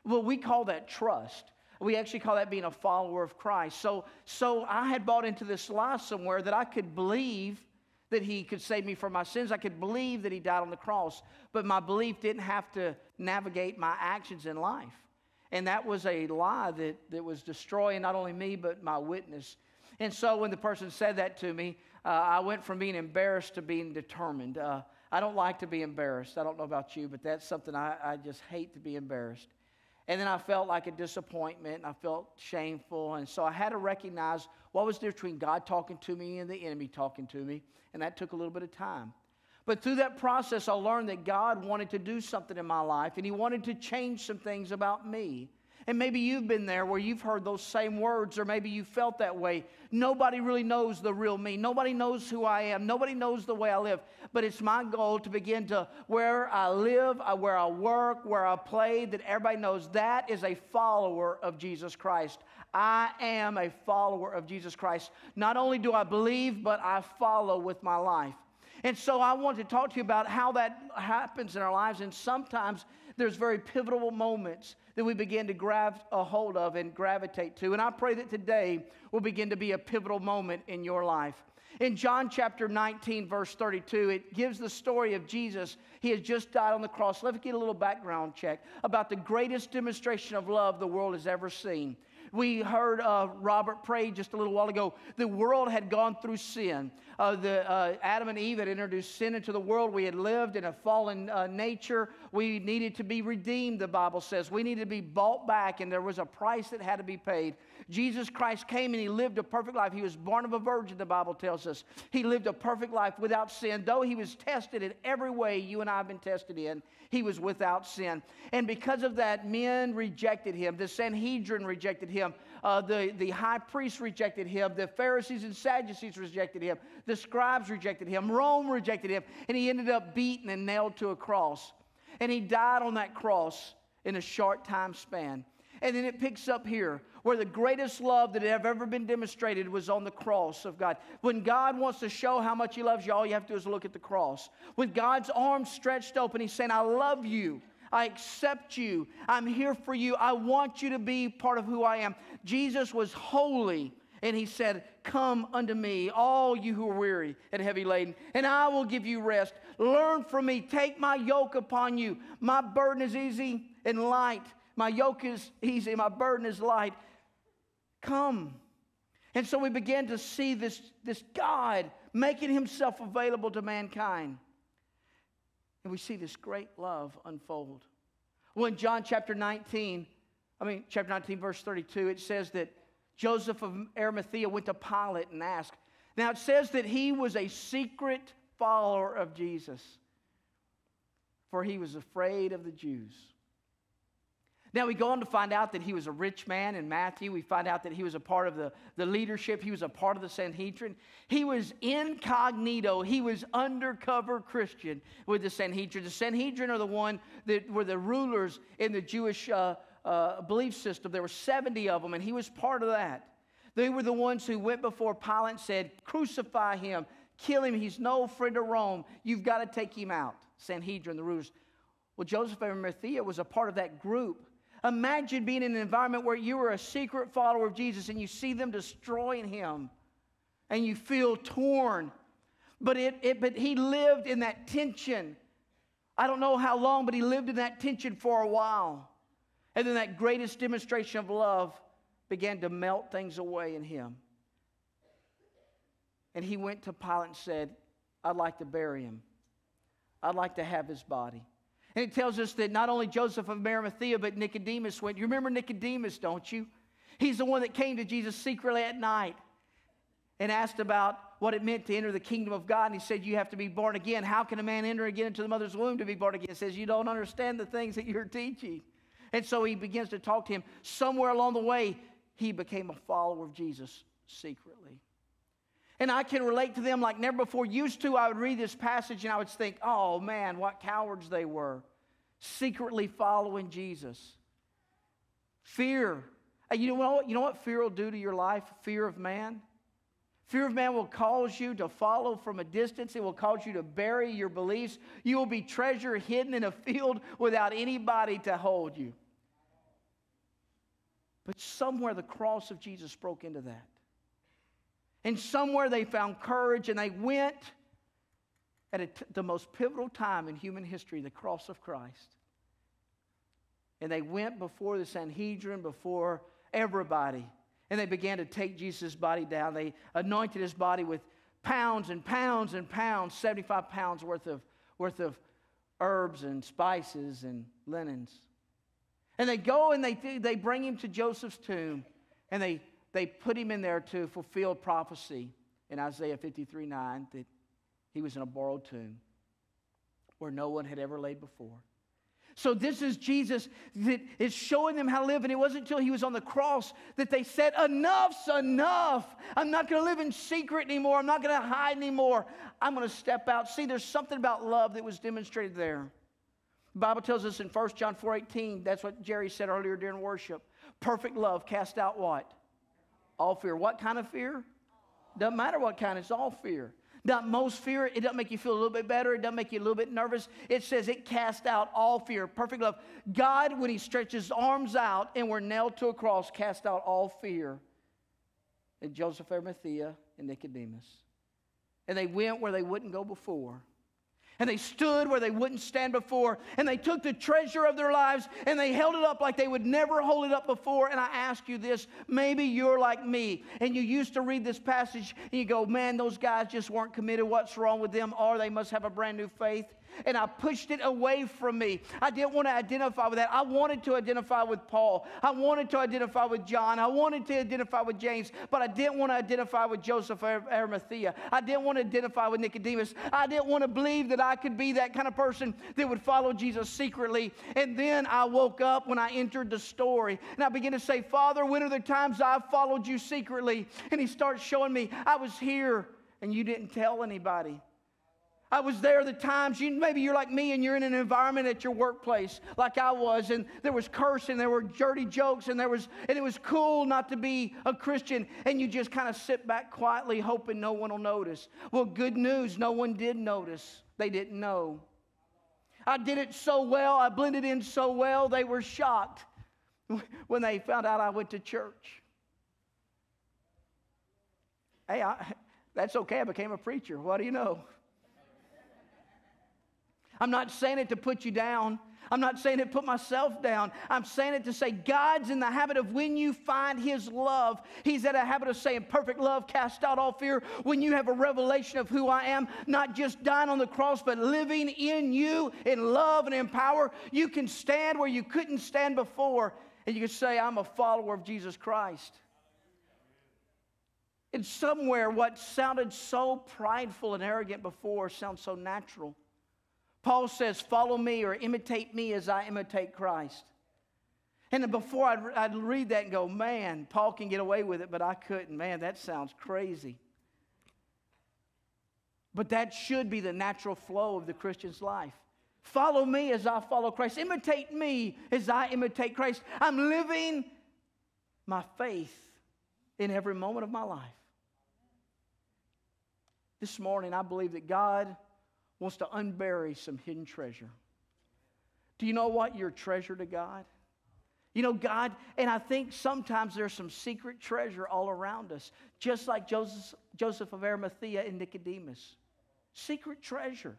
Well, we call that trust. We actually call that being a follower of Christ. So, so I had bought into this lie somewhere that I could believe that he could save me from my sins. I could believe that he died on the cross, but my belief didn't have to navigate my actions in life. And that was a lie that, that was destroying not only me, but my witness. And so when the person said that to me, uh, I went from being embarrassed to being determined. Uh, I don't like to be embarrassed. I don't know about you, but that's something I, I just hate to be embarrassed. And then I felt like a disappointment and I felt shameful. And so I had to recognize what was there between God talking to me and the enemy talking to me. And that took a little bit of time. But through that process, I learned that God wanted to do something in my life and He wanted to change some things about me. And maybe you've been there where you've heard those same words, or maybe you felt that way. Nobody really knows the real me. Nobody knows who I am. Nobody knows the way I live. But it's my goal to begin to where I live, uh, where I work, where I play, that everybody knows that is a follower of Jesus Christ. I am a follower of Jesus Christ. Not only do I believe, but I follow with my life. And so I want to talk to you about how that happens in our lives. And sometimes there's very pivotal moments that we begin to grab a hold of and gravitate to. And I pray that today will begin to be a pivotal moment in your life. In John chapter 19, verse 32, it gives the story of Jesus. He has just died on the cross. Let's get a little background check about the greatest demonstration of love the world has ever seen. We heard uh, Robert pray just a little while ago. The world had gone through sin. Uh, the, uh, Adam and Eve had introduced sin into the world. We had lived in a fallen uh, nature. We needed to be redeemed, the Bible says. We needed to be bought back, and there was a price that had to be paid. Jesus Christ came and he lived a perfect life. He was born of a virgin, the Bible tells us. He lived a perfect life without sin. Though he was tested in every way you and I have been tested in, he was without sin. And because of that, men rejected him. The Sanhedrin rejected him. Uh, the, the high priest rejected him. The Pharisees and Sadducees rejected him. The scribes rejected him. Rome rejected him. And he ended up beaten and nailed to a cross. And he died on that cross in a short time span. And then it picks up here where the greatest love that have ever been demonstrated was on the cross of God. When God wants to show how much He loves you, all you have to do is look at the cross. With God's arms stretched open, He's saying, I love you. I accept you. I'm here for you. I want you to be part of who I am. Jesus was holy. And he said, Come unto me, all you who are weary and heavy laden, and I will give you rest. Learn from me. Take my yoke upon you. My burden is easy and light. My yoke is easy. My burden is light. Come. And so we began to see this, this God making himself available to mankind. And we see this great love unfold. Well, in John chapter 19, I mean, chapter 19, verse 32, it says that Joseph of Arimathea went to Pilate and asked. Now, it says that he was a secret follower of Jesus, for he was afraid of the Jews. Now, we go on to find out that he was a rich man in Matthew. We find out that he was a part of the, the leadership, he was a part of the Sanhedrin. He was incognito, he was undercover Christian with the Sanhedrin. The Sanhedrin are the one that were the rulers in the Jewish uh, uh, belief system. There were 70 of them, and he was part of that. They were the ones who went before Pilate and said, Crucify him, kill him. He's no friend of Rome. You've got to take him out. Sanhedrin, the rulers. Well, Joseph of Arimathea was a part of that group Imagine being in an environment where you were a secret follower of Jesus and you see them destroying him. and you feel torn. But, it, it, but he lived in that tension. I don't know how long, but he lived in that tension for a while. And then that greatest demonstration of love began to melt things away in him. And he went to Pilate and said, I'd like to bury him. I'd like to have his body. And it tells us that not only Joseph of Arimathea, but Nicodemus went. You remember Nicodemus, don't you? He's the one that came to Jesus secretly at night and asked about what it meant to enter the kingdom of God. And he said, You have to be born again. How can a man enter again into the mother's womb to be born again? He says, You don't understand the things that you're teaching. And so he begins to talk to him. Somewhere along the way, he became a follower of Jesus secretly. And I can relate to them like never before. Used to, I would read this passage and I would think, oh man, what cowards they were, secretly following Jesus. Fear. You know what? You know what fear will do to your life? Fear of man. Fear of man will cause you to follow from a distance. It will cause you to bury your beliefs. You will be treasure hidden in a field without anybody to hold you. But somewhere the cross of Jesus broke into that. And somewhere they found courage and they went at the most pivotal time in human history, the cross of Christ. And they went before the Sanhedrin, before everybody, and they began to take Jesus' body down. They anointed his body with pounds and pounds and pounds, 75 pounds worth of, worth of herbs and spices and linens. And they go and they, they bring him to Joseph's tomb and they they put him in there to fulfill prophecy in Isaiah 53 9 that he was in a borrowed tomb where no one had ever laid before. So, this is Jesus that is showing them how to live. And it wasn't until he was on the cross that they said, Enough's enough. I'm not going to live in secret anymore. I'm not going to hide anymore. I'm going to step out. See, there's something about love that was demonstrated there. The Bible tells us in 1 John 4 18, that's what Jerry said earlier during worship. Perfect love cast out what? All fear. What kind of fear? Doesn't matter what kind, it's all fear. Not most fear, it doesn't make you feel a little bit better, it doesn't make you a little bit nervous. It says it casts out all fear. Perfect love. God, when He stretches arms out and we're nailed to a cross, cast out all fear. And Joseph Arimathea and Nicodemus. And they went where they wouldn't go before and they stood where they wouldn't stand before, and they took the treasure of their lives and they held it up like they would never hold it up before. And I ask you this maybe you're like me, and you used to read this passage and you go, man, those guys just weren't committed. What's wrong with them? Or they must have a brand new faith and I pushed it away from me. I didn't want to identify with that. I wanted to identify with Paul. I wanted to identify with John. I wanted to identify with James, but I didn't want to identify with Joseph Arimathea. I didn't want to identify with Nicodemus. I didn't want to believe that I could be that kind of person that would follow Jesus secretly. And then I woke up when I entered the story and I began to say, Father, when are the times I've followed you secretly? And he starts showing me, I was here and you didn't tell anybody. I was there the times, you, maybe you're like me and you're in an environment at your workplace like I was, and there was cursing, there were dirty jokes, and there was, and it was cool not to be a Christian, and you just kind of sit back quietly hoping no one will notice. Well, good news, no one did notice. They didn't know. I did it so well, I blended in so well, they were shocked when they found out I went to church. Hey, I, that's okay, I became a preacher. What do you know? I'm not saying it to put you down. I'm not saying it to put myself down. I'm saying it to say God's in the habit of when you find His love, He's in a habit of saying, perfect love cast out all fear. When you have a revelation of who I am, not just dying on the cross, but living in you in love and in power, you can stand where you couldn't stand before. And you can say, I'm a follower of Jesus Christ. And somewhere, what sounded so prideful and arrogant before sounds so natural. Paul says, Follow me or imitate me as I imitate Christ. And before I'd, I'd, read that and go, Man, Paul can get away with it, but I couldn't. Man, that sounds crazy. But that should be the natural flow of the Christian's life. Follow me as I follow Christ. Imitate me as I imitate Christ. I'm living my faith in every moment of my life. This morning, I believe that God wants to unbury some hidden treasure. Do you know what your treasure to God? You know, God, and I think sometimes there's some secret treasure all around us, just like Joseph, Joseph of Arimathea and Nicodemus. Secret treasure.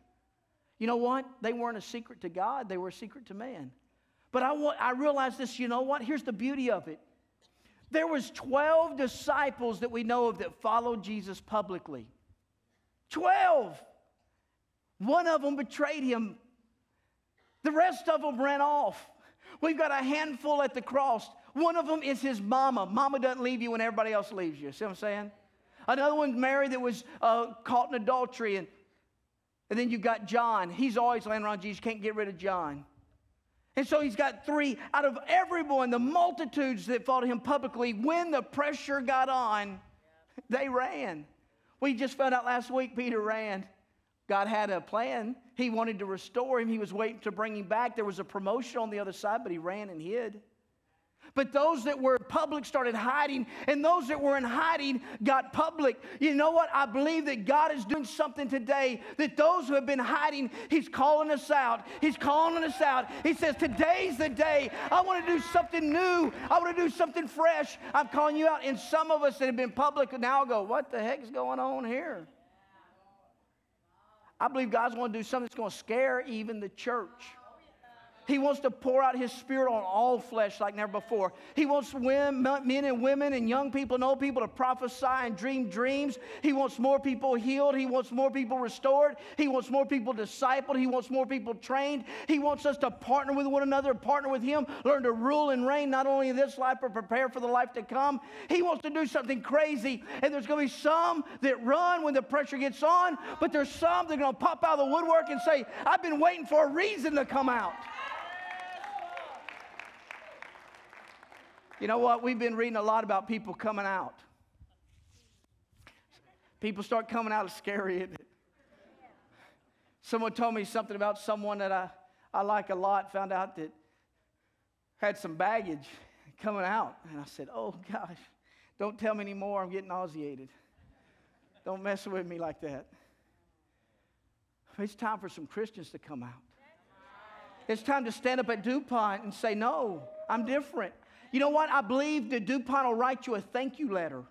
You know what? They weren't a secret to God, they were a secret to man. But I, want, I realize this, you know what? Here's the beauty of it. There was 12 disciples that we know of that followed Jesus publicly. 12. One of them betrayed him. The rest of them ran off. We've got a handful at the cross. One of them is his mama. Mama doesn't leave you when everybody else leaves you. See what I'm saying? Another one's Mary that was uh, caught in adultery. And, and then you got John. He's always laying around Jesus. Can't get rid of John. And so he's got three out of everyone, the multitudes that followed him publicly, when the pressure got on, they ran. We just found out last week Peter ran. God had a plan. He wanted to restore him. He was waiting to bring him back. There was a promotion on the other side, but he ran and hid. But those that were public started hiding, and those that were in hiding got public. You know what? I believe that God is doing something today that those who have been hiding, He's calling us out. He's calling us out. He says, Today's the day. I want to do something new. I want to do something fresh. I'm calling you out. And some of us that have been public now go, What the heck is going on here? I believe God's going to do something that's going to scare even the church. He wants to pour out His Spirit on all flesh like never before. He wants women, men and women and young people and old people to prophesy and dream dreams. He wants more people healed. He wants more people restored. He wants more people discipled. He wants more people trained. He wants us to partner with one another, partner with Him, learn to rule and reign not only in this life, but prepare for the life to come. He wants to do something crazy. And there's going to be some that run when the pressure gets on, but there's some that are going to pop out of the woodwork and say, I've been waiting for a reason to come out. You know what? We've been reading a lot about people coming out. People start coming out, it's scary? Someone told me something about someone that I, I like a lot, found out that had some baggage coming out. And I said, Oh gosh, don't tell me anymore. I'm getting nauseated. Don't mess with me like that. It's time for some Christians to come out. It's time to stand up at DuPont and say, No, I'm different. You know what? I believe that DuPont will write you a thank you letter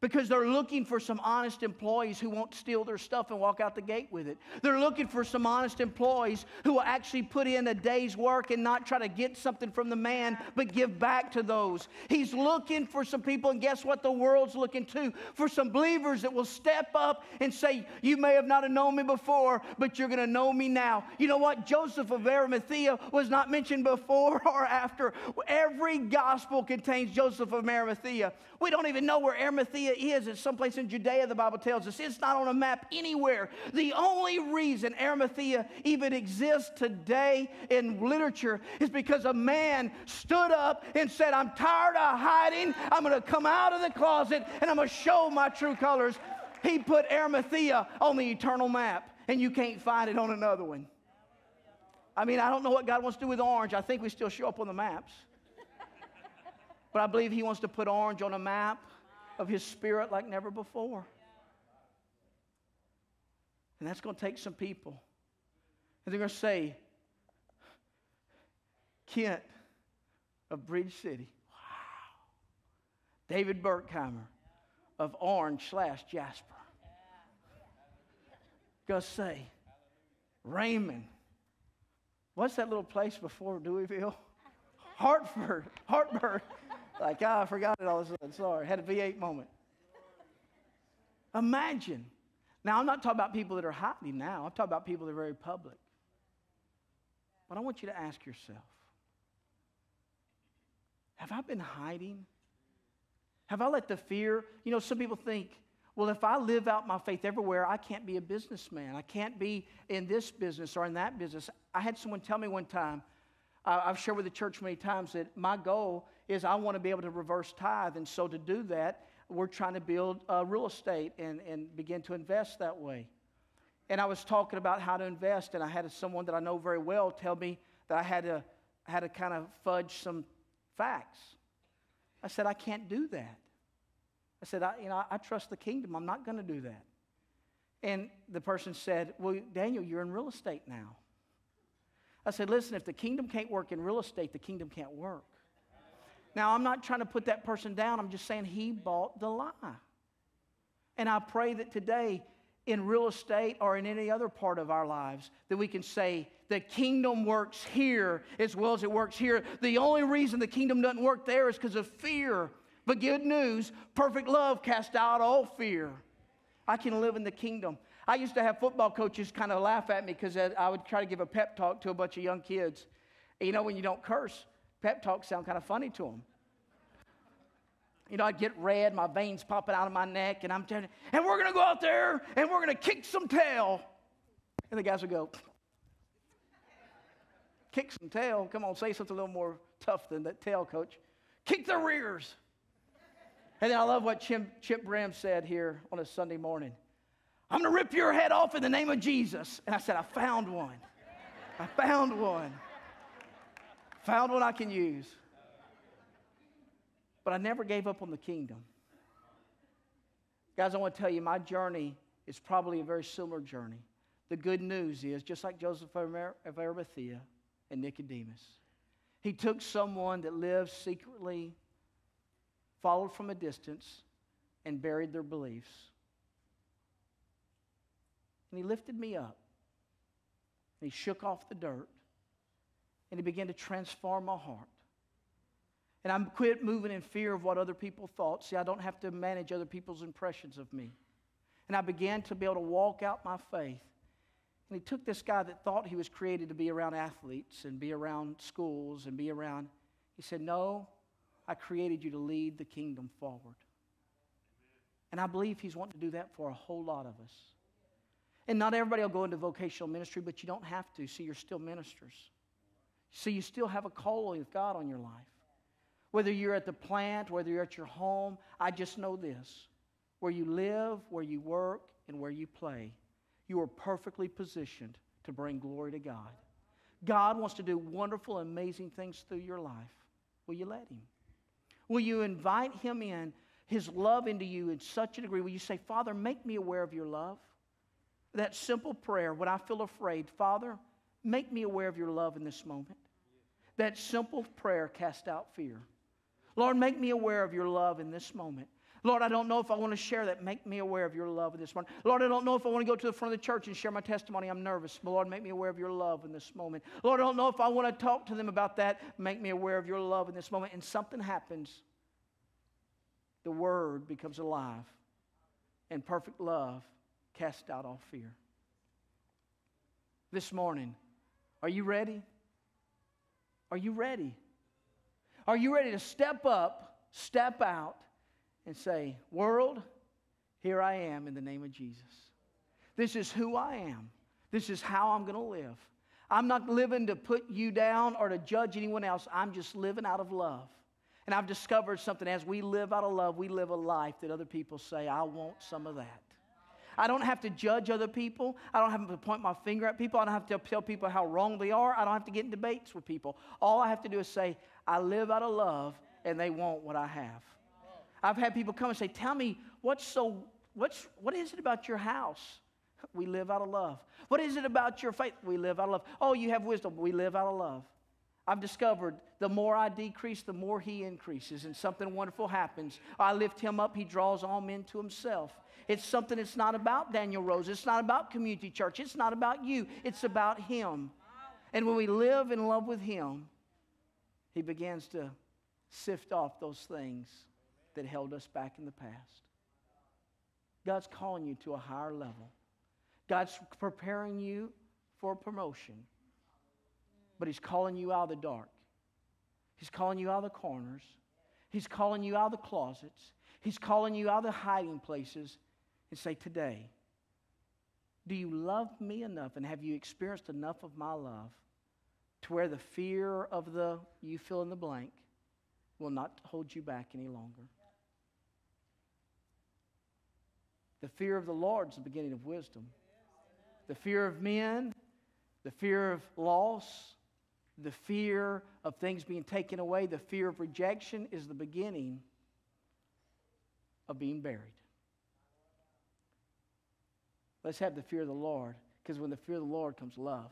because they're looking for some honest employees who won't steal their stuff and walk out the gate with it. They're looking for some honest employees who will actually put in a day's work and not try to get something from the man, but give back to those. He's looking for some people, and guess what? The world's looking too for some believers that will step up and say, You may have not have known me before, but you're going to know me now. You know what? Joseph of Arimathea was not mentioned before or after. Every gospel contains Joseph of Arimathea. We don't even know where Arimathea is. It's someplace in Judea, the Bible tells us. It's not on a map anywhere. The only reason Arimathea even exists today in literature is because a man stood up and said, I'm tired of hiding. I'm going to come out of the closet and I'm going to show my true colors. He put Arimathea on the eternal map, and you can't find it on another one. I mean, I don't know what God wants to do with orange. I think we still show up on the maps. But I believe He wants to put orange on a map of His Spirit like never before. And that's going to take some people. And they're going to say, Kent of Bridge City. Wow. David Burkheimer of Orange slash Jasper. Going to say, Raymond. What's that little place before Deweyville? Hartford. Hartford. Like, ah, I forgot it all of a sudden. Sorry. Had a V8 moment. Imagine. Now, I'm not talking about people that are hiding now. I'm talking about people that are very public. But I want you to ask yourself Have I been hiding? Have I let the fear, you know, some people think, well, if I live out my faith everywhere, I can't be a businessman. I can't be in this business or in that business. I had someone tell me one time, I've shared with the church many times that my goal is I want to be able to reverse tithe. And so to do that, we're trying to build uh, real estate and, and begin to invest that way. And I was talking about how to invest, and I had someone that I know very well tell me that I had to, had to kind of fudge some facts. I said, I can't do that. I said, I, you know, I trust the kingdom. I'm not going to do that. And the person said, Well, Daniel, you're in real estate now. I said, Listen, if the kingdom can't work in real estate, the kingdom can't work. Now, I'm not trying to put that person down. I'm just saying he bought the lie. And I pray that today, in real estate or in any other part of our lives, that we can say the kingdom works here as well as it works here. The only reason the kingdom doesn't work there is because of fear. But good news perfect love casts out all fear. I can live in the kingdom. I used to have football coaches kind of laugh at me because I would try to give a pep talk to a bunch of young kids. You know, when you don't curse, pep talks sound kind of funny to them. You know, I'd get red, my veins popping out of my neck, and I'm telling and we're going to go out there and we're going to kick some tail. And the guys would go, kick some tail. Come on, say something a little more tough than that tail, coach. Kick their rears. And then I love what Chip, Chip Bram said here on a Sunday morning. I'm going to rip your head off in the name of Jesus. And I said, I found one. I found one. Found one I can use. But I never gave up on the kingdom. Guys, I want to tell you, my journey is probably a very similar journey. The good news is, just like Joseph of Arimathea and Nicodemus, he took someone that lived secretly, followed from a distance, and buried their beliefs. And he lifted me up. And he shook off the dirt. And he began to transform my heart. And I quit moving in fear of what other people thought. See, I don't have to manage other people's impressions of me. And I began to be able to walk out my faith. And he took this guy that thought he was created to be around athletes and be around schools and be around. He said, No, I created you to lead the kingdom forward. And I believe he's wanting to do that for a whole lot of us. And not everybody will go into vocational ministry, but you don't have to. See, you're still ministers. See, you still have a calling of God on your life. Whether you're at the plant, whether you're at your home, I just know this. Where you live, where you work, and where you play, you are perfectly positioned to bring glory to God. God wants to do wonderful, amazing things through your life. Will you let Him? Will you invite Him in, His love into you in such a degree? Will you say, Father, make me aware of your love? that simple prayer when I feel afraid, Father, make me aware of your love in this moment. That simple prayer cast out fear. Lord, make me aware of your love in this moment. Lord, I don't know if I want to share that. Make me aware of your love in this moment. Lord, I don't know if I want to go to the front of the church and share my testimony. I'm nervous. But Lord, make me aware of your love in this moment. Lord, I don't know if I want to talk to them about that. Make me aware of your love in this moment. And something happens. The word becomes alive. And perfect love cast out all fear. This morning, are you ready? Are you ready? Are you ready to step up, step out, and say, World, here I am in the name of Jesus. This is who I am. This is how I'm going to live. I'm not living to put you down or to judge anyone else. I'm just living out of love. And I've discovered something as we live out of love, we live a life that other people say, I want some of that. I don't have to judge other people. I don't have to point my finger at people. I don't have to tell people how wrong they are. I don't have to get in debates with people. All I have to do is say, I live out of love, and they want what I have. I've had people come and say, Tell me, what's so, what's, what is it about your house? We live out of love. What is it about your faith? We live out of love. Oh, you have wisdom. We live out of love. I've discovered the more I decrease, the more he increases, and something wonderful happens. I lift him up, he draws all men to himself. It's something that's not about Daniel Rose. It's not about community church. It's not about you. It's about Him. And when we live in love with Him, He begins to sift off those things that held us back in the past. God's calling you to a higher level. God's preparing you for promotion. But He's calling you out of the dark. He's calling you out of the corners. He's calling you out of the closets. He's calling you out of the hiding places and say, Today, do you love me enough and have you experienced enough of my love to where the fear of the you fill in the blank will not hold you back any longer? The fear of the Lord is the beginning of wisdom. The fear of men, the fear of loss, the fear of things being taken away, the fear of rejection is the beginning of being buried. Let's have the fear of the Lord, because when the fear of the Lord comes love,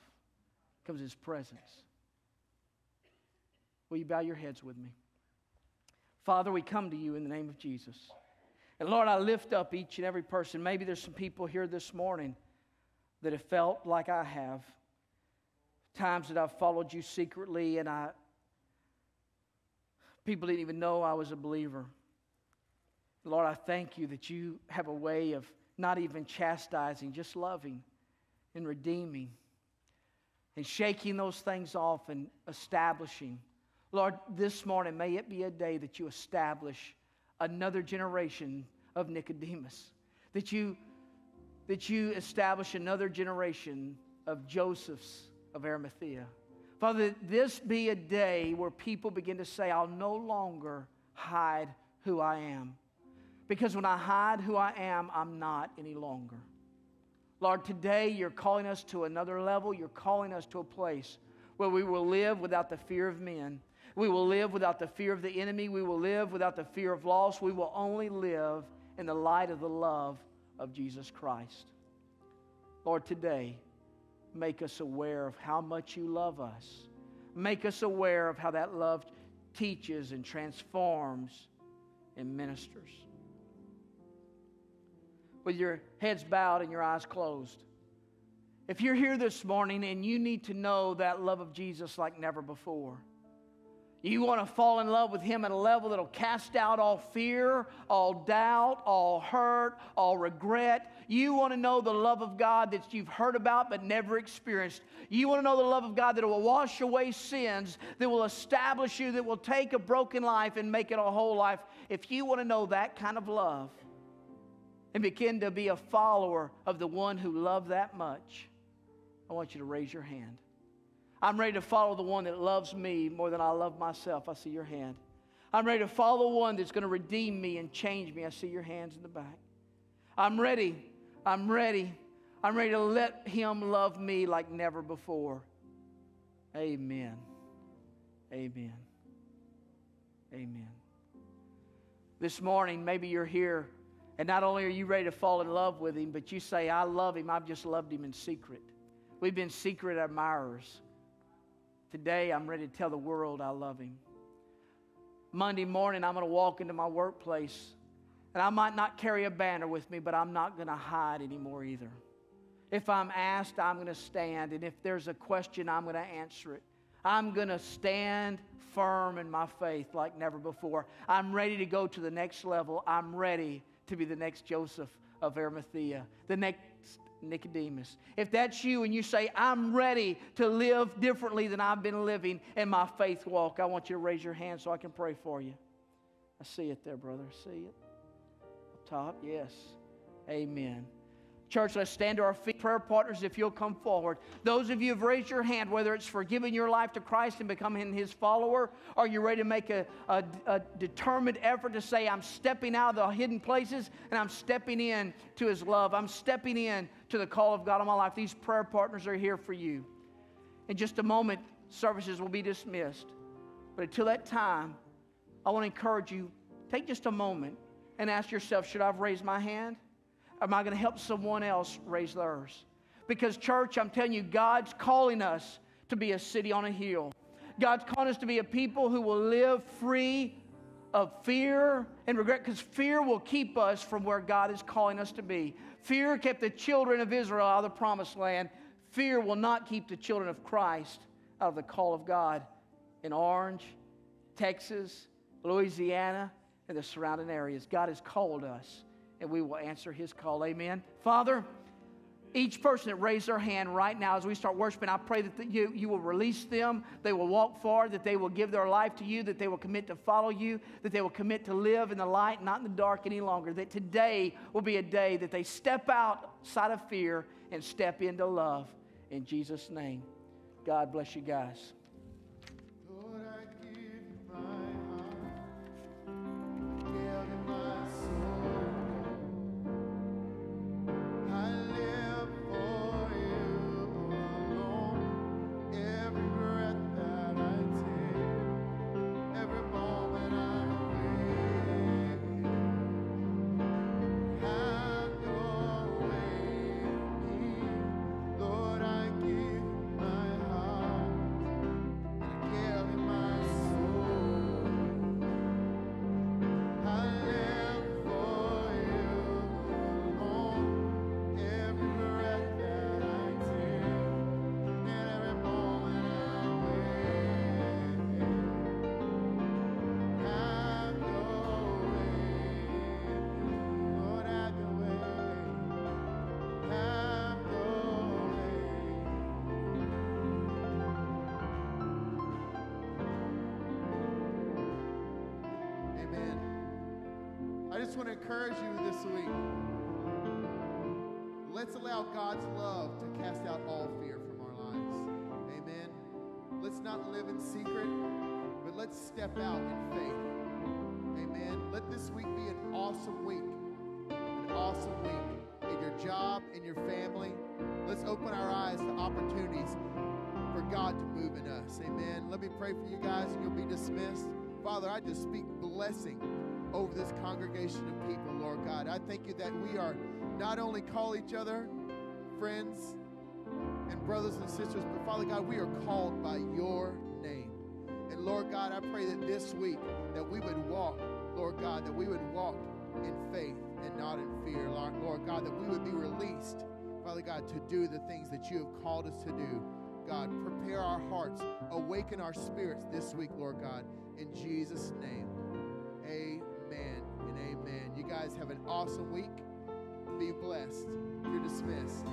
comes His presence. Will you bow your heads with me? Father, we come to you in the name of Jesus. And Lord, I lift up each and every person. Maybe there's some people here this morning that have felt like I have. Times that I've followed you secretly and I people didn't even know I was a believer. Lord, I thank you that you have a way of not even chastising, just loving and redeeming and shaking those things off and establishing. Lord, this morning, may it be a day that you establish another generation of Nicodemus, that you, that you establish another generation of Josephs of Arimathea. Father, this be a day where people begin to say, I'll no longer hide who I am. Because when I hide who I am, I'm not any longer. Lord, today you're calling us to another level. You're calling us to a place where we will live without the fear of men. We will live without the fear of the enemy. We will live without the fear of loss. We will only live in the light of the love of Jesus Christ. Lord, today, make us aware of how much you love us. Make us aware of how that love teaches and transforms and ministers. With your heads bowed and your eyes closed. If you're here this morning and you need to know that love of Jesus like never before, you want to fall in love with Him at a level that'll cast out all fear, all doubt, all hurt, all regret. You want to know the love of God that you've heard about but never experienced. You want to know the love of God that will wash away sins, that will establish you, that will take a broken life and make it a whole life. If you want to know that kind of love and begin to be a follower of the one who loved that much, I want you to raise your hand. I'm ready to follow the one that loves me more than I love myself. I see your hand. I'm ready to follow the one that's going to redeem me and change me. I see your hands in the back. I'm ready. I'm ready. I'm ready to let him love me like never before. Amen. Amen. Amen. This morning, maybe you're here, and not only are you ready to fall in love with him, but you say, I love him. I've just loved him in secret. We've been secret admirers. Today, I'm ready to tell the world I love him. Monday morning, I'm going to walk into my workplace, and I might not carry a banner with me, but I'm not going to hide anymore either. If I'm asked, I'm going to stand, and if there's a question, I'm going to answer it. I'm going to stand firm in my faith like never before. I'm ready to go to the next level. I'm ready to be the next Joseph of Arimathea, the next Nicodemus. If that's you and you say, I'm ready to live differently than I've been living in my faith walk, I want you to raise your hand so I can pray for you. I see it there, brother. I see it. Up top, yes. Amen. Church, let's stand to our feet. Prayer partners, if you'll come forward. Those of you who have raised your hand, whether it's for giving your life to Christ and becoming his follower, are you're ready to make a, a, a determined effort to say, I'm stepping out of the hidden places and I'm stepping in to his love. I'm stepping in to the call of God on my life. These prayer partners are here for you. In just a moment, services will be dismissed. But until that time, I want to encourage you take just a moment and ask yourself, should I have raised my hand? Am I going to help someone else raise theirs? Because, church, I'm telling you, God's calling us to be a city on a hill. God's calling us to be a people who will live free of fear and regret because fear will keep us from where God is calling us to be. Fear kept the children of Israel out of the promised land. Fear will not keep the children of Christ out of the call of God in Orange, Texas, Louisiana, and the surrounding areas. God has called us and we will answer his call. Amen. Father, each person that raised their hand right now as we start worshiping, I pray that you, you will release them. They will walk forward, that they will give their life to you, that they will commit to follow you, that they will commit to live in the light, not in the dark any longer. That today will be a day that they step outside of fear and step into love. In Jesus' name. God bless you guys. Encourage you this week. Let's allow God's love to cast out all fear from our lives. Amen. Let's not live in secret, but let's step out in faith. Amen. Let this week be an awesome week. An awesome week in your job, in your family. Let's open our eyes to opportunities for God to move in us. Amen. Let me pray for you guys and you'll be dismissed. Father, I just speak blessing over this congregation of people, Lord God. I thank you that we are not only call each other friends and brothers and sisters, but Father God, we are called by your name. And Lord God, I pray that this week that we would walk, Lord God, that we would walk in faith and not in fear, Lord, God, that we would be released, Father God, to do the things that you have called us to do. God, prepare our hearts, awaken our spirits this week, Lord God, in Jesus' name. Guys have an awesome week. Be blessed. You're dismissed.